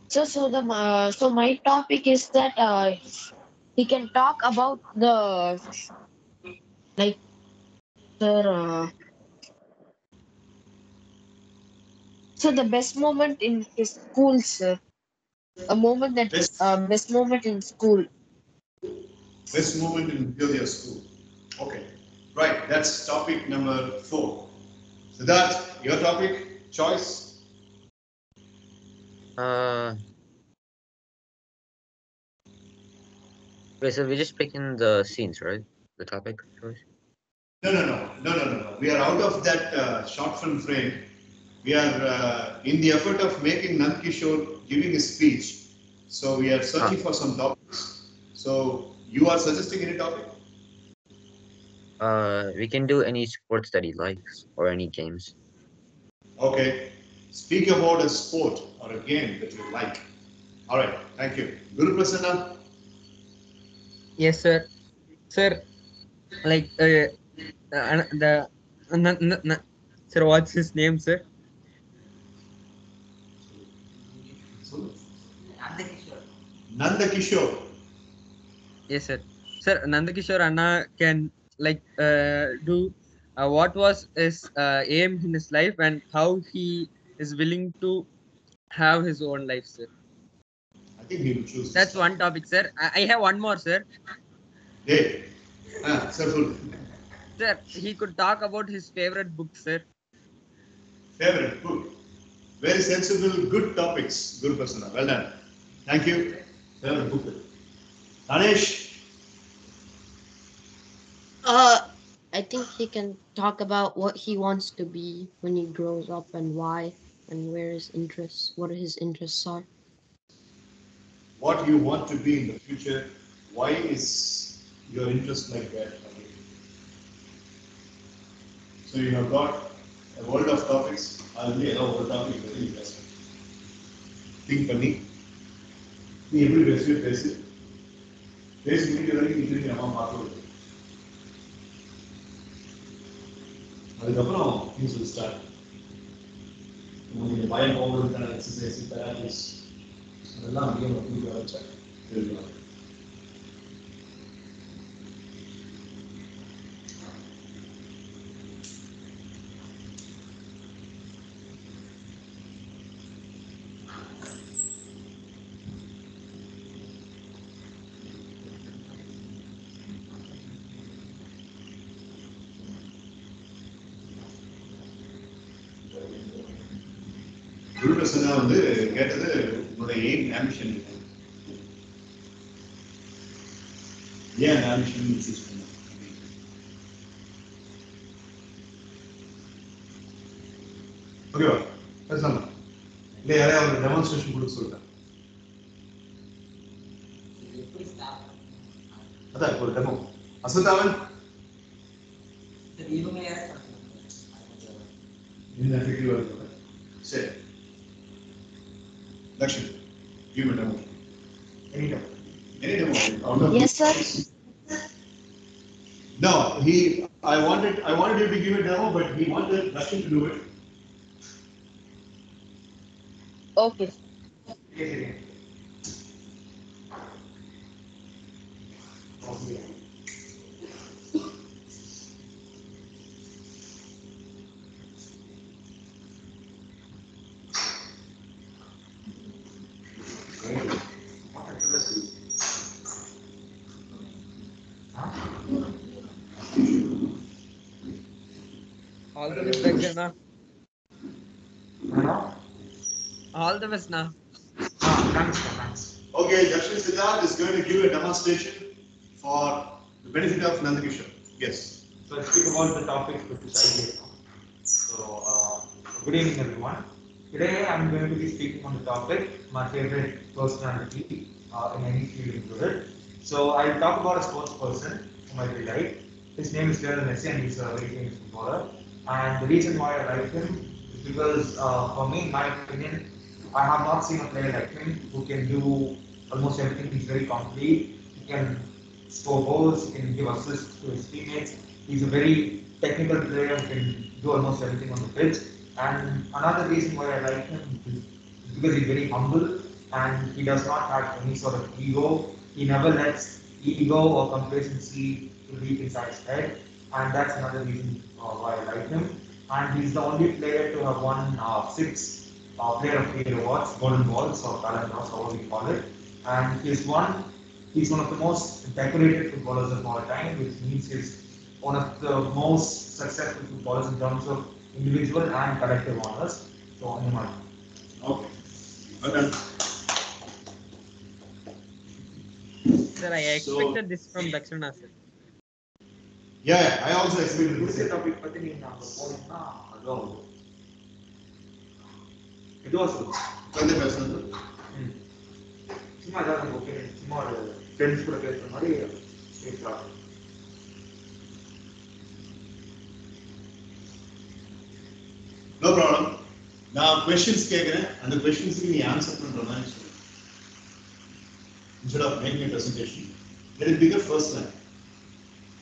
So, so the uh, so my topic is that uh, he can talk about the like sir. Uh, so the best moment in his school, sir. A moment that Best- uh, best moment in school. Best moment in Biodia school. Okay, right, that's topic number four. Siddharth, your topic, choice. Uh. Wait, so we're just picking the scenes, right? The topic choice. No, no, no, no, no, no, no. We are out of that uh, short film frame. We are uh, in the effort of making Nand Kishore giving a speech. So we are searching for some topics. So you are suggesting any topic? Uh, we can do any sports that he likes or any games. Okay. Speak about a sport or a game that you like. All right. Thank you. Guru Prasanna. Yes, sir. Sir, like uh, uh, the n- n- n- sir, what's his name, sir? Nanda Kishore. Yes, sir. Sir, Nandakishore Anna can like uh, do uh, what was his uh, aim in his life and how he is willing to have his own life, sir. I think he will choose. That's one topic, sir. I, I have one more, sir. Hey. Ah, sir, full. Sir, he could talk about his favorite book, sir. Favorite, book. Very sensible, good topics, Guru Prasanna. Well done. Thank you favorite book? Danish? Uh, I think he can talk about what he wants to be when he grows up and why and where his interests, what his interests are. What you want to be in the future? Why is your interest like that? So you have got a world of topics. I'll be a world topic very interesting. Think, me நீ எப்படி பேசுவே பேசு. பேசி முடிக்கிற வரைக்கும் நீ திரும்பி அம்மா பார்த்து அதுக்கப்புறம் திங்ஸ் வில் ஸ்டார்ட் உங்களுக்கு பயம் போகிறதுக்கான எக்ஸசைஸ் தெராபிஸ் அதெல்லாம் அதிகமாக புரிய கொடுக்க தெரிஞ்சுக்கலாம் தெரியும் குருபிரசன்னா வந்து கேட்டது உங்களுடைய எய்ம் ஆம்பிஷன் ஏன் ஆம்பிஷன் சூஸ் பண்ண? ஓகேவா பேசலாமா. இல்லை யாரையும் அவர் டெமான்ஸ்ட்ரேஷன் கொடுக்க சொல்லிட்டேன் அதான் ஒரு டெமோ அசந்தாவன் Okay. Yes, again. All the best, Daksha. All the best, na. Ah, thanks, thanks. okay Lakshmi Siddharth is going to give a demonstration for the benefit of Nandakishore yes So let's speak about the topic which is idea. So, uh, good evening everyone. Today I'm going to be speaking on the topic, my favorite personality uh, in any field included. So I'll talk about a sports person whom I really like. His name is Lionel Messi and he's a very famous footballer. And the reason why I like him is because uh, for me, in my opinion, I have not seen a player like him who can do almost everything. He's very complete. He can score goals, he can give assists to his teammates. He's a very technical player who can do almost everything on the pitch. And another reason why I like him is because he's very humble and he does not have any sort of ego. He never lets ego or complacency to inside his head. And that's another reason uh, why I like him. And he's the only player to have won uh, six uh, Player of the Year awards, Golden Balls or Ballon d'Or, however we call it. And he's one, he's one of the most decorated footballers of all time, which means he's one of the most successful footballers in terms of individual and collective honors. So, Hemant. okay well done Sir, I So- expected this from Dakshana, sir. yeah, yeah I also expected this வந்து பேசுறது ம். சும்மா ஏதாவது okay சும்மா ஒரு friends கூட பேசுற மாதிரி பேசலாம் நோ ப்ராப்ளம் நான் கொஸ்டின்ஸ் கேட்குறேன் அந்த கொஸ்டின்ஸ்க்கு நீ ஆன்சர் பண்ற மாதிரி சொல்லு instead of making presentation let it figure first line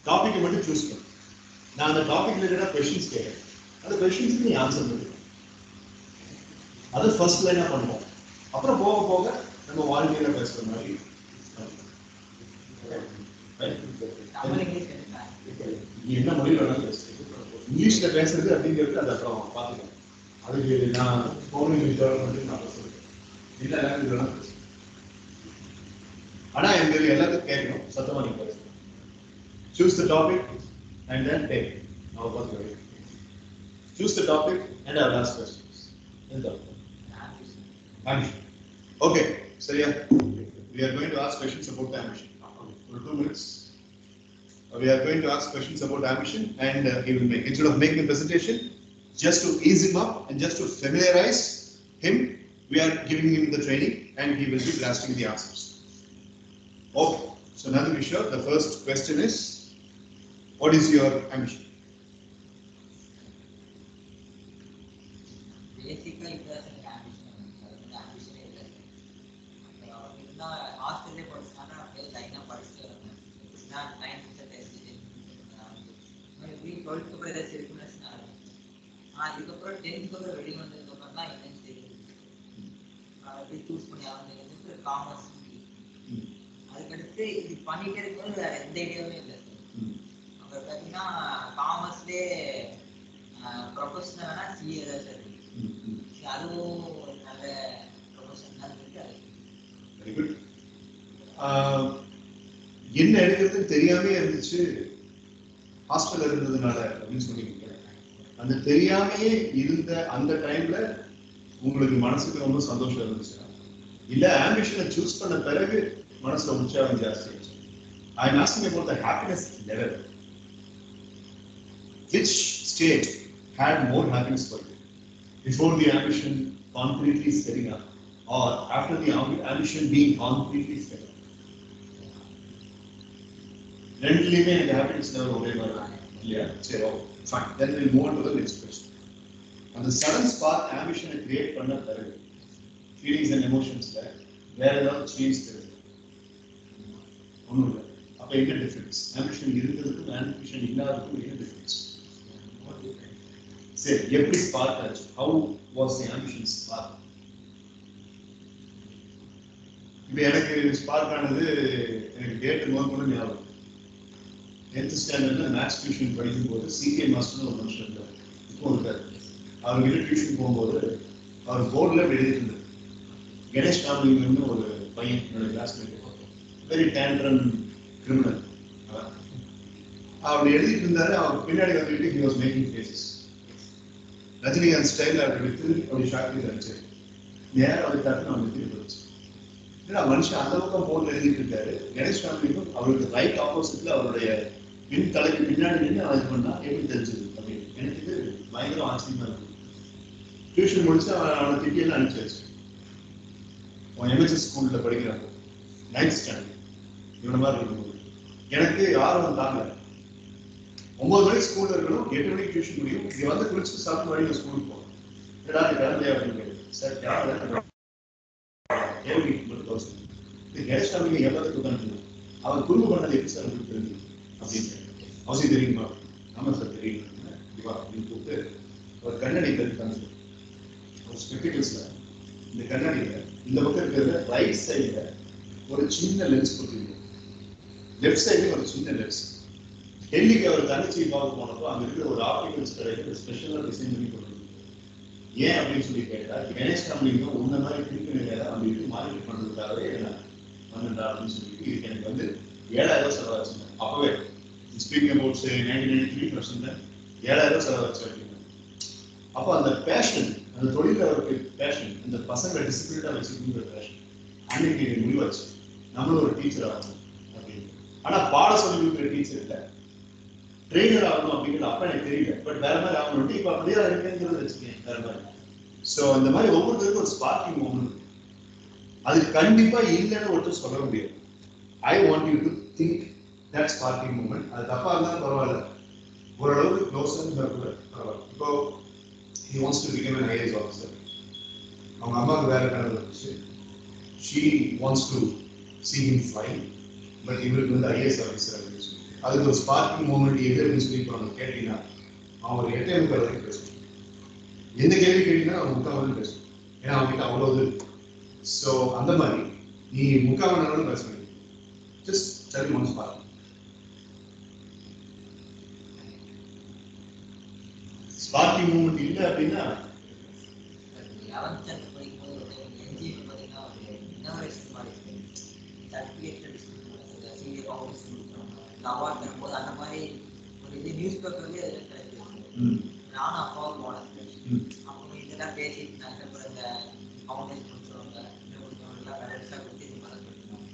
டாபிக்கை மட்டும் சூஸ் பண்ணு நான் அந்த டாபிக் ரிலேட்டடாக கொஸ்டின்ஸ் கேட்குறேன் அந்த கொஸ்டின்ஸ்க்கு நீ ஆன்சர் பண்ணு அது ஃபர்ஸ்ட் லைனாக பண்ணுவோம். அப்புறம் போக போக நம்ம வாழ்க்கையில பேசுகிற மாதிரி என்ன மொழியில் வேணாலும் பேசு இங்கிலீஷ்ல பேசுறது அப்படிங்கிறது அது அப்புறம் பார்த்துக்கலாம் அதுக்கு நான் ஃபோன் பண்ணி நான் பேசுறேன். என்ன லாங்குவேஜ் வேணாலும் பேசு ஆனா எங்களுக்கு எல்லாத்துக்கும் கேட்கணும். சத்தமாக நீங்கள் பேசணும் choose the topic and then take அவர் பார்த்து choose the topic and our last questions எந்த Okay, so yeah, we are going to ask questions about the ambition. For two minutes, uh, we are going to ask questions about ambition and uh, he will make, instead of making the presentation, just to ease him up and just to familiarize him, we are giving him the training and he will be blasting the answers. Okay, so Nandu Vishwa, the first question is, what is your ambition? Basically, நான் ninth tenth எப்படி twelfth கூட ஏதாச்சும் இருக்குன்னு வச்சுனா ஆ இதுக்கப்புறம் tenth கூட வெளியே வந்ததுக்கப்புறம் தான் என்னன்னு தெரியும். நான் எப்படி சூஸ் பண்ணி ஆரம்பிக்கிறது காமர்ஸ் அதுக்கடுத்து இது பண்ணிட்டே இருக்கும்போது வேற எந்த ஐடியாவுமே இல்லை. அப்புறம் பார்த்தீங்கன்னா காமர்ஸ்லேயே ப்ரொஃபஷனல்னா சிஏ தான் சார் இருக்கு. அதுவும் ஒரு நல்ல ப்ரொஃபஷன் தான் இருக்கு. அது என்ன எடுக்கிறதுன்னு தெரியாமே இருந்துச்சு. ஹாஸ்டல் இருந்ததுனால அப்படின்னு சொல்லிக்கிட்டேன் அந்த தெரியாமையே இருந்த அந்த டைம்ல உங்களுக்கு மனசுக்கு ரொம்ப சந்தோஷம் இருந்துச்சு. இல்ல ஆம்பிஷனை சூஸ் பண்ண பிறகு மனசுல உற்சாகம் ஜாஸ்தி இருந்துச்சு I am asking about the happiness level which state had more happiness for you before the ambition concretely setting or after the ambition being concretely setting set up ரெண்டுலயுமே எனக்கு ஹாப்பினஸ் லெவல் ஒரே மாதிரி தான் இல்லையா சரி ஓ fine then will move to the next question அந்த sudden spark ஆம்பிஷனை create பண்ண பிறகு feelings and எமோஷன்ஸ்ல வேற ஏதாவது சேஞ்ச் தெரியுது ஒன்றும் இல்லை அப்ப என்ன டிஃபரன்ஸ் ஆம்பிஷன் இருந்ததுக்கும் ஆம்பிஷன் இல்லாததுக்கும் என்ன டிஃபரன்ஸ் சரி எப்படி ஸ்பார்க் ஆச்சு how was the ambition spark இப்போ எனக்கு ஸ்பார்க் ஆனது எனக்கு டேட் முதல் கூட ஞாபகம் Tenth ஸ்டாண்டர்ட்ல மேத்ஸ் டியூஷன் படிக்கும் போது சிகே மாஸ்டர்னு ஒரு மனுஷன் இருந்தார் இப்போ இருக்காரு. அவர் கிட்ட டியூஷன் போகும்போது அவர் போர்டில் எழுதிட்டு கணேஷ் காமலிங்கம்னு ஒரு பையன் என்னோட கிளாஸ்மேட் வெரி டேண்ட்ரன் கிரிமினல் அவர் எழுதிட்டு இருந்தாரு. அவர் பின்னாடி வந்துட்டு he was making faces Rajinikanth style அவர் எடுத்து அப்படி ஷாக்கிங் இருந்துச்சு நேரம் அவர் தட்டு நான் திருப்பி வச்சு ஏன்னா மனுஷன் அந்த பக்கம் போர்டில் எழுதிட்டு இருக்காரு. கணேஷ் காமலிங்கம் அவருக்கு ரைட் ஆப்போசிட்ல அவருடைய என் தலைக்கு பின்னாடி நின்று அவன் இது பண்ணா எப்படி தெரிஞ்சது? அப்படின்னு எனக்கு இது பயங்கர ஆச்சரியமா இருக்கு. டியூஷன் முடிச்சு அவன் அவனை திட்டியெல்லாம் அனுப்பிச்சாச்சு. அவன் எம்எஸ்எஸ் ஸ்கூல்ல படிக்கிறான். நைன்த் ஸ்டாண்டர்ட் இவன மாதிரி இருக்கும்போது எனக்கு ஆர்வம் தாங்க. ஒன்பது மணிக்கு ஸ்கூல்ல இருக்கணும் எட்டு மணிக்கு டியூஷன் முடியும். இங்க வந்து குளிச்சு சாப்பிட்டு மணி ஸ்கூலுக்கு போகணும் எல்லாரும் கிளம்பி அப்படின்னு சார் கிளம்பல கேள்வி மட்டும் தோசை இது உட்காந்து அவர் குறும்பு பண்ணது எப்படி சார் உங்களுக்கு தெரிஞ்சு அப்படின்னு அவசியம் தெரியுமா? ஆமாம் சார் தெரியும். வா அப்படின்னு கூப்பிட்டு ஒரு கண்ணாடி கருத்து சார் ஒரு ஸ்பெக்டிகல்ஸில் இந்த கண்ணாடியில் இந்த பக்கம் இருக்கிறத ரைட் சைடில் ஒரு சின்ன லென்ஸ் கொடுத்துருக்கோம் லெஃப்ட் சைடுல ஒரு சின்ன லென்ஸ் டெல்லிக்கு அவர் தங்கச்சி பார்க்க போனப்போ அங்கே இருக்கிற ஒரு ஆப்டிகல்ஸ் கடையில் ஸ்பெஷலாக டிசைன் பண்ணி கொடுத்துருக்கோம் ஏன் அப்படின்னு சொல்லி கேட்டா கணேஷ் கம்பெனிக்கும் உன்ன மாதிரி திருப்பி நிலையில அப்படின்னு மார்க்கெட் பண்றதுக்காகவே நான் பண்ணுறா அப்படின்னு சொல்லிட்டு எனக்கு வந்து ஏழாயிரம் ரூபாய் செலவாச்சுங்க. அப்பவே speaking about ninety ninety three percent ஏழாயிரம் செலவு செலவாச்சு வைக்கணும் அப்போ அந்த பேஷன் அந்த தொழிலாளருக்கு பேஷன் அந்த பசங்களை டிசிப்ளினாக வச்சுக்கணுங்கிற பேஷன் அன்னைக்கு முடிவாச்சு. நம்மளும் ஒரு டீச்சர் ஆகணும் அப்படின்னு. ஆனால் பாட சொல்லி கொடுக்குற டீச்சர் இல்லை. ட்ரெயினர் ஆகணும் அப்படிங்கிறது அப்போ எனக்கு தெரியல. பட் வேற மாதிரி ஆகணும் இப்போ அப்படியே இருக்குங்கிறது வச்சுக்கேன் வேற மாதிரி. ஸோ அந்த மாதிரி ஒவ்வொருத்தருக்கும் ஒரு ஸ்பார்க்கிங் ஒன்று அது கண்டிப்பாக இல்லைன்னு ஒருத்தர் சொல்ல முடியாது. I want you to think that's parking moment அது தப்பாக இருந்தாலும் பரவாயில்ல. ஓரளவுக்கு க்ளோஸாக இருந்தால் கூட பரவாயில்ல. இப்போ he wants to become an IAS officer அவங்க அம்மாவுக்கு வேற கடவுள் இருந்துச்சு she wants to see him fly but இவருக்கு வந்து ஐஏஎஸ் ஆஃபீஸர் அப்படின்னு சொல்லி அதுக்கு ஒரு ஸ்பார்க்கிங் மூமெண்ட் எது அப்படின்னு சொல்லி இப்போ அவங்க கேட்டீங்கன்னா அவங்க ஒரு எட்டே முக்கால் வரைக்கும் எந்த கேள்வி கேட்டீங்கன்னா அவன் முக்கால் வரைக்கும் பேசுவான் ஏன்னா அவங்ககிட்ட அவ்வளோ இது ஸோ அந்த மாதிரி நீ முக்கால் மணி நேரம் பேச முடியும் ஜஸ்ட் சரி மனசு ஸ்பார்க் ஸ்பார்க்கிங் மூமெண்ட் இல்லை அப்படின்னா லெவன்த் ஸ்டாண்டர்ட் படிக்கும்போது ஒரு என்ஜிஓ பார்த்தீங்கன்னா ஒரு இன்னோவேஷன் மாதிரி சர்டிஃபிகேட் சிஏ காம்படிஷன் கொடுக்குறாங்க இந்த அவார்ட் தரும்போது அந்த மாதிரி ஒரு இது நியூஸ் பேப்பர்லேயே அதில் கிடைச்சிருக்கு நானும் அப்பாவும் போனேன். அப்போ இதெல்லாம் பேசிட்டு இருந்தாங்க அப்புறம் இந்த ஃபவுண்டேஷன் கொடுத்தவங்க இன்னும் கொடுத்தவங்கலாம் கரெக்டாக கொடுத்து இது பண்ண சொல்லிருந்தாங்க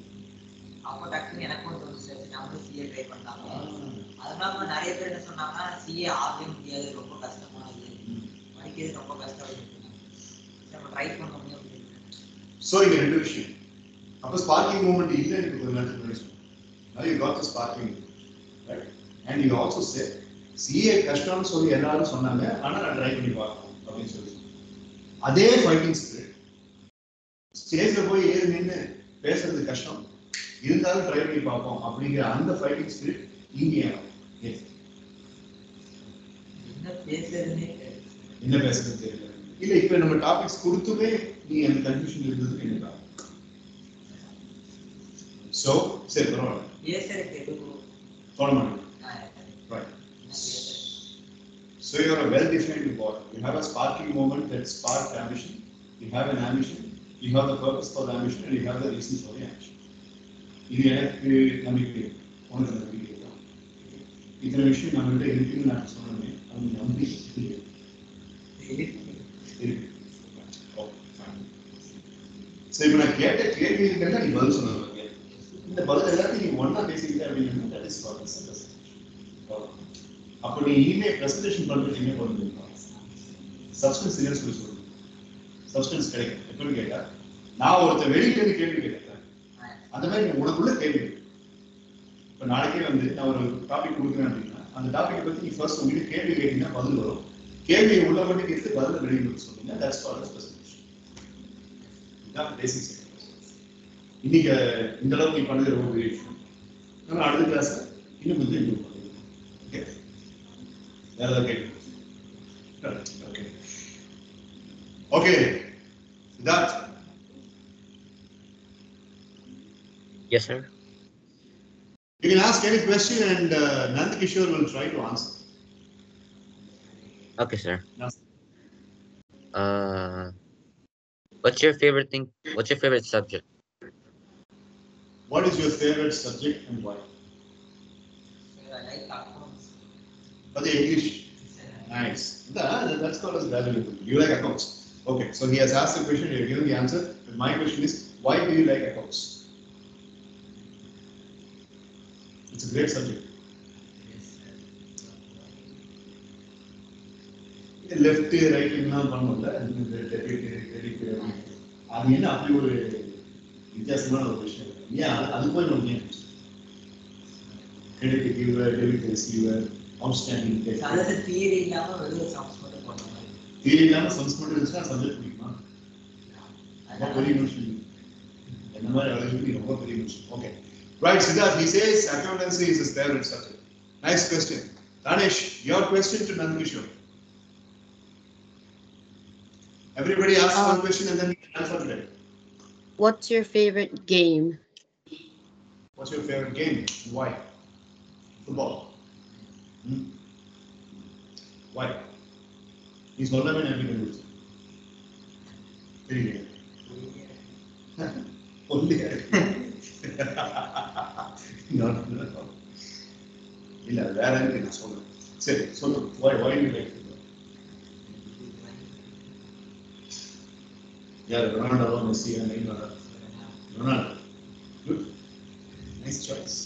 அப்போ டக்குன்னு எனக்கும் தோணுச்சு நம்மளும் சிஏ ட்ரை பண்ணாங்க. அதனால நிறைய பேர் என்ன சொன்னாங்கன்னா சிஏ ஆகவே முடியாது ரொம்ப கஷ்டமானது படிக்கிறது ரொம்ப கஷ்டம். நம்ம ட்ரை பண்ண முடியும் ஸோ இங்க ரெண்டு விஷயம் அப்போ ஸ்பார்க்கிங் மூமெண்ட் இல்லை எனக்கு ஒரு நேரத்துக்கு முன்னாடி the sparking right? And you also said, CA கஷ்டம்னு சொல்லி எல்லாரும் சொன்னாங்க ஆனா நான் ட்ரை பண்ணி பார்க்கணும் அப்படின்னு சொல்லி அதே ஃபைட்டிங் ஸ்பிரிட் ஸ்டேஜ்ல போய் ஏறி நின்று பேசுறது கஷ்டம் இருந்தாலும் ட்ரை பண்ணி பார்ப்போம் அப்படிங்கிற அந்த ஃபைட்டிங் ஸ்பிரிட் இங்கே. என்ன பேசுறதுன்னே. என்ன பேசுறது தெரியல இல்ல இப்ப நம்ம டாபிக்ஸ் கொடுத்துமே நீ அந்த கன்ஃபியூஷன் இருந்தது என்ன சோ சரி பரவாயில்ல பேசுறதுக்கு எதுவும் சொல்ல மாட்டேன் நான் Right. என்ன பேசுறது So you are a well-defined important. You have a sparking moment that sparked ambition. You have an ambition. You have the purpose for the ambition, and you have the reasons for the ambition. இது எனக்கு நம்பிக்கை உனக்கு நம்பிக்கை தான் இத்தனை விஷயம் நம்மகிட்ட இருக்குன்னு நான் சொன்னேன் அது நம்பி இப்ப நான் கேட்ட கேள்விகளுக்கு நீ பதில் சொன்ன இந்த பதில் எல்லாத்தையும் நீ ஒன்னா பேசிக்கிட்ட அப்படின்னா தட் இஸ் ஃபார் misunderstanding. அப்ப நீ இமெயில் பிரசன்டேஷன் பண்றது என்ன பண்ணுறீங்களா சப்ஸ்டன்ஸ் இல்லைன்னு சொல்லி சொல்லுங்க சப்ஸ்டன்ஸ் கிடைக்கும். எப்படின்னு கேட்டா நான் ஒருத்தர் வெளியில இருந்து கேள்வி கேட்டேன். அந்த மாதிரி உனக்குள்ள கேள்வி கேளு. இப்ப நாளைக்கே வந்து நான் ஒரு டாபிக் கொடுக்குறேன் அப்படின்னா அந்த டாபிக் பத்தி நீ ஃபர்ஸ்ட் உங்களுக்கு கேள்வி கேட்டீங்கன்னா பதில் வரும். கேள்வியை உள்ள மட்டும் கேட்டு பதில் வெளியிட்டு சொன்னீங்க தட்ஸ் கால்ட் அஸ் பிரசன்டேஷன் இதுதான் பேசிக்ஸ் இன்னைக்கு இந்த அளவுக்கு நீ பண்ணது ரொம்ப பெரிய விஷயம் நம்ம அடுத்த கிளாஸ் இன்னும் கொஞ்சம் இம்ப்ரூவ் பண்ணுவோம் ஓகே வேற ஏதாவது கேள்வி okay okay Siddharth Yes, sir. You can ask any question and uh, Nand Kishore will try to answer. Okay, sir. Yes. Uh, what's your favorite thing? What's your favorite subject? What is your favorite subject and why? Sir, I like accounts. For the English. Nice. That, that's called as valuable. You like accounts. Okay, so he has asked the question, you have given the answer. But my question is, why do you like accounts? It's a great subject. Left right எல்லாம் பண்ணல அது என்ன அப்படி ஒரு வித்தியாசமான ஒரு விஷயம். ஏன் அது நமக்கு ஏன்? Credit giver debit receiver outstanding So, அதாவது தியரி இல்லாம வெறும் சம்ஸ் மட்டும் போட்ட மாதிரி. தியரி இல்லாம சம்ஸ் மட்டும் இருந்துச்சுன்னா சப்ஜெக்ட் பிடிக்குமா ரொம்ப பெரிய விஷயம் என்ன மாதிரி அளவுக்கு ரொம்ப பெரிய விஷயம் okay right Siddharth he says accountancy is his favorite subject. Nice question. Danish your question to Nandkishore everybody asks one Um, question and then we can answer it What's your favorite game? what's your favorite game why football hmm? why நீ சொல்லாமே நான் எப்படி கண்டுபிடிச்சேன் தெரியல <laughs> ஒல்லியா <laughs> இருக்கு. No, no, no. இல்ல வேற இருக்கு நான் சொல்றேன் சரி சொல்லு why why do யார் ரொனால்டோவோ மெஸ்ஸியா நெய்மரா Ronaldo good nice choice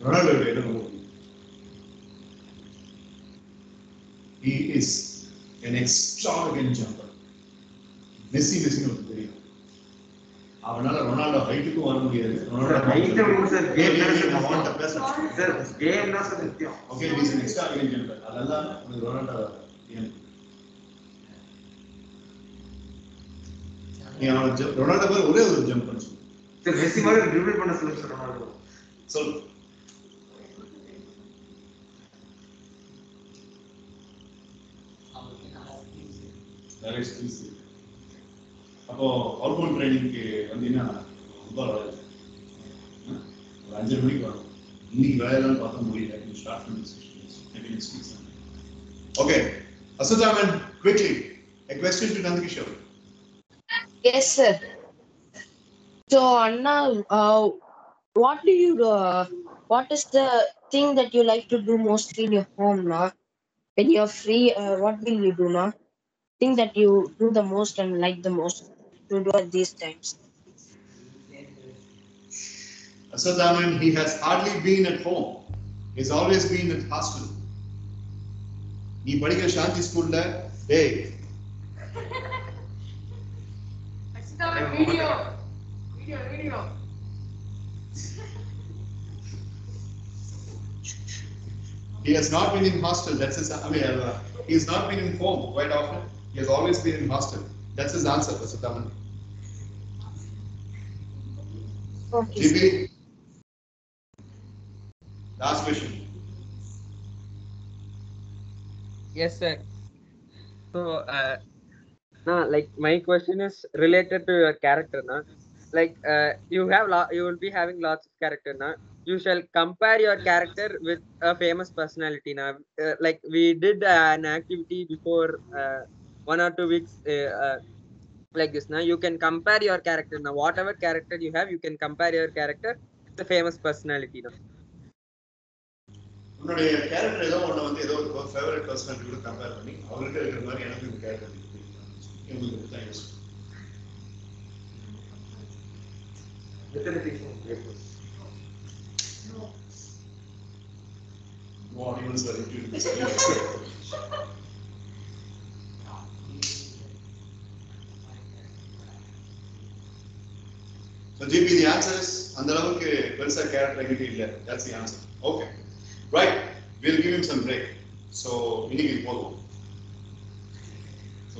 Ronaldo இடம் ரொம்ப He is an extravagant jumper. Messi மெஸ்ஸின்னு உங்களுக்கு தெரியும் அவனால ரொனால்டோ ஹைட்டுக்கும் வர முடியாது. ரொனால்டோ ஹைட் சார் கேம் வாட்ட பேச சார் கேம் தான் sir okay is extra game jumper அதெல்லாம் உங்களுக்கு ரொனால்டோ ஏன்? நீ அவன் jump- ரொனால்டோ பேர் ஒரே ஒரு ஜம்ப் பண்ணு சொல்லு. சார் மெஸ்ஸி மாதிரி ட்ரிபிள் பண்ண சொல்லுங்க சார் ரொனால்டோ சொல்லு அவங்களுக்கு நல்லா skills இருக்கு. நிறைய skills இருக்கு. அப்போ அவுட்பவுண்ட் ட்ரைனிங்க்கு வந்தீங்கன்னா ஃபுட்பால் விளையாடு ம்? ஒரு அஞ்சரை மணிக்கு வரும் இன்னைக்கு விளையாடலாம்னு பார்த்தா முடியல ஸ்டார்ட் பண்ணி okay Asuthaman quickly a question to Nandkishore. Yes, sir. So, Anna, uh, what do you, uh, what is the thing that you like to do mostly in your home now? When you're free, uh, what will you do now? Thing that you do the most and like the most to do at these times. Asadaman, he has hardly been at home. He's always been at hostel. நீ படிக்கிற சாந்தி ஸ்கூல்ல டேய் <laughs> Video. Video, video. he has not been in hostel. That's his. I mean, uh, he has not been in home quite often. He has always been in hostel. That's his answer, Asadaman. Okay. sir. GB. Last question. Yes, sir. So, uh, no, like my question is related to your character, na. Like, uh, you have lo- you will be having lots of character, na. You shall compare your character with a famous personality, na. Uh, like we did uh, an activity before uh, one or two weeks, uh, uh, like this, na. You can compare your character, na. Whatever character you have, you can compare your character with a famous personality, na. உன்னுடைய character ஏதோ ஒண்ணு வந்து ஏதோ ஒரு favourite personality கூட compare பண்ணி அவர்கிட்ட இருக்கிற மாதிரி எனக்கு இந்த கேரக்டர் எங்களுக்கு தான் யூஸ் எத்தனை teaching papers No animals are included in this. So GP, the answer is அந்த அளவுக்கு பெருசா கேரக்டர் எங்கிட்ட இல்ல that's the answer. Okay. Right. We'll give him some break. So இன்னைக்கு இது போதும். So,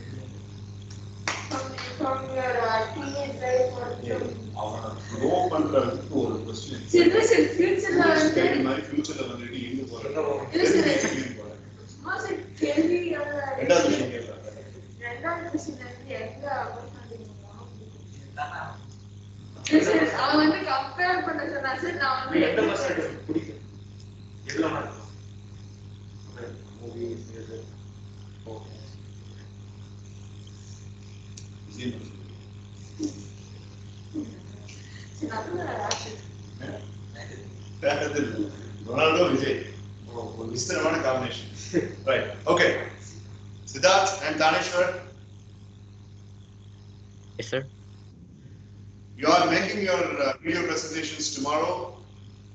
அவனை வந்து எங்க போறோம் கேள்வி ரெண்டாவது விஷயம். கேட்பாங்க நான் வந்து எந்த பிடிக்கும் சரி, நல்ல actor. ரொனால்டோ விஜய் ஒரு விசித்திரமான combination right okay Siddharth and Thaneshwar Yes, sir. you are making your uh, video presentations tomorrow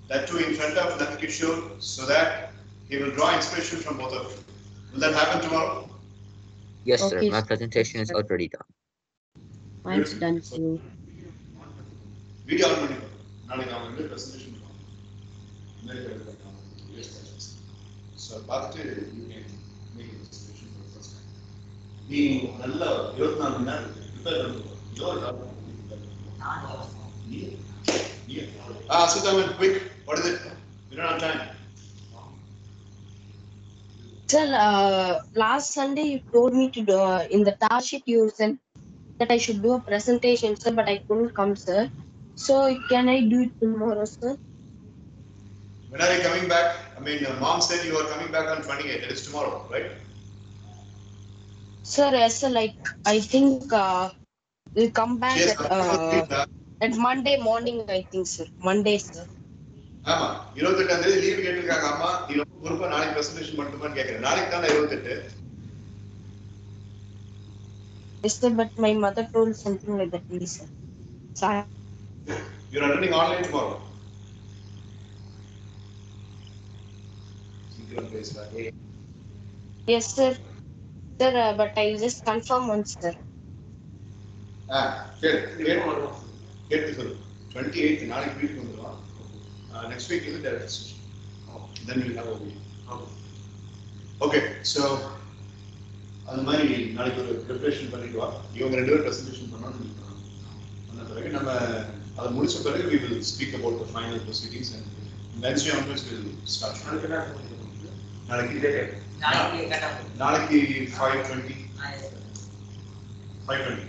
that too in front of Nat Kishore so that he will draw inspiration from both of you will that happen tomorrow Yes, sir. Okay, My sir. presentation is already done. Mine's done too. Video on பண்ணி நாளைக்கு அவங்க வந்து presentation so பார்த்துட்டு you can make a presentation for the first time. நீ நல்ல இருபத்தி நாலு மணி நேரம் ப்ரிப்பேர் பண்ணுவோம் நான் யோசனை நீ நீ ஆ சுத்தாமன் quick what is it you don't have time Sir, uh, last Sunday you told me to do, uh, in the task sheet you sent that I should do a presentation, sir, but I couldn't come, sir. So can I do it tomorrow, sir? When are you coming back? I mean, uh, mom said you are coming back on 28th. That is tomorrow, right? Sir, yes, sir, like I think uh, we'll come back Yes, at, uh, at Monday morning, I think, sir. Monday, sir. ஆமா இருபத்தெட்டாம் தேதி leave கேட்டிருக்காங்க அம்மா நீ ரொம்ப பொறுப்பா நாளைக்கு presentation மட்டுமான்னு கேட்கிறேன் நாளைக்கு தான் இருபத்தெட்டு Yes, sir, but my mother told something like that, please, sir. Sorry. You are running online tomorrow சீக்கிரம் பேசுறா ஏய் Yes, sir. Sir, uh, but I'll just confirm once, sir. ஆ சரி எப்போ கேட்டு வருவோம் கேட்டு சொல்லு டுவெண்ட்டி எயிட் நாளைக்கு வீட்டுக்கு வந்துடுவான் நெக்ஸ்ட் வீக் வந்து direct then will have okay okay so அந்த மாதிரி நாளைக்கு ஒரு ப்ரிப்பரேஷன் பண்ணிட்டு வா இவங்க ரெண்டு பேரும் ப்ரெசன்டேஷன் பண்ணணும் பண்ண பிறகு நம்ம அதை முடிச்ச பிறகு we will speak about the final proceedings and Wednesday onwards we'll start. அதுக்கு என்ன பண்ணுறது? நாளைக்கு இதே time. நாளைக்கு கட்ட முடியும் நாளைக்கு ஃபைவ் டுவெண்ட்டி நான் yes, sir. Five twenty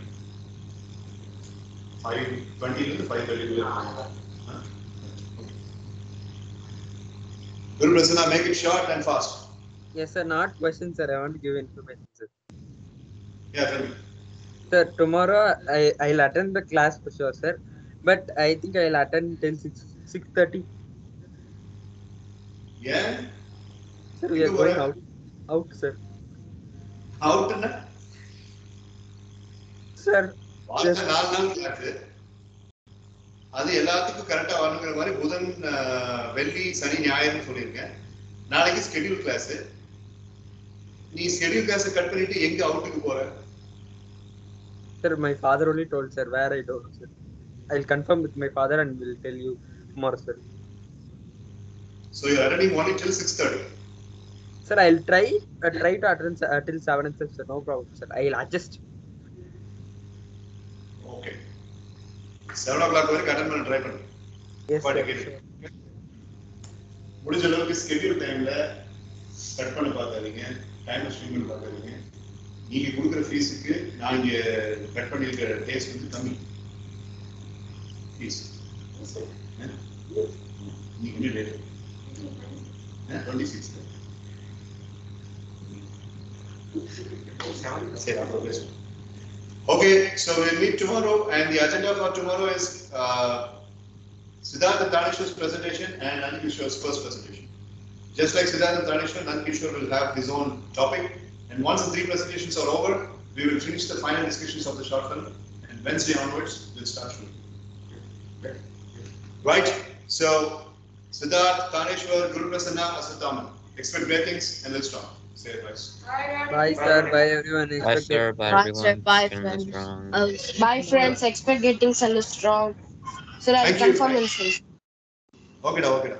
five டுவெண்ட்டிலேருந்து five thirty Guru Prasanna, make it short and fast. Yes, sir. Not questions, sir. I want to give information, sir. Yeah, tell me. Sir, tomorrow I I'll attend the class for sure, sir. But I think I'll attend till six six thirty. Yeah, Sir, we are You going were- out. Out, sir. out என்ன? Sir, வாரத்துல நாலு நாள் class அது எல்லாத்துக்கும் கரெக்டா வரணுங்கிற மாதிரி புதன் வெள்ளி சனி ஞாயிறுன்னு சொல்லியிருக்கேன் நாளைக்கு ஸ்கெடியூல் கிளாஸ் நீ ஸ்கெடியூல் கிளாஸ் கட் பண்ணிட்டு எங்க அவுட்டுக்கு போற sir, my father only told, sir. Where I don't know, sir. I'll confirm with my father and will tell you tomorrow, sir. So you're attending only till six thirty. Sir, I'll try uh, try to attend uh, till seven itself, sir. No problem, sir. I'll adjust. Okay. Seven o'clock வரைக்கும் attend பண்ண try பண்ணு Yes, But sir. again- sure. முடிஞ்ச அளவுக்கு schedule டைம்ல cut பண்ண பார்க்காதீங்க time spend பண்ணி பார்க்காதீங்க நீங்க கொடுக்குற ஃபீஸுக்கு நான் இங்க கட் பண்ணியிருக்கிற டேஸ் வந்து கம்மி ஃபீஸ் நீங்க இன்னும் late Yeah, twenty-sixth. Say, I'm progress. Okay, so we'll meet tomorrow, and the agenda for tomorrow is, uh, Siddhartha Tanishwar's presentation and Nand Kishore's first presentation. Just like Siddhartha Tanishwar, Nand Kishore will have his own topic, and once the three presentations are over, we will finish the final discussions of the short film, and Wednesday onwards, we'll start shooting. Right, so Siddharth, Tanishwar, Guru Prasanna, Asathaman, expect great things, and let's talk. Say it, guys. Bye, sir. Bye, everyone. Bye, Expect sir. Bye, Bye, sir. Bye, friends. wrong. Oh, Bye, friends. Um, expect getting Sunday strong. So I'll Thank you. confirm and. Okay, da, okay, da.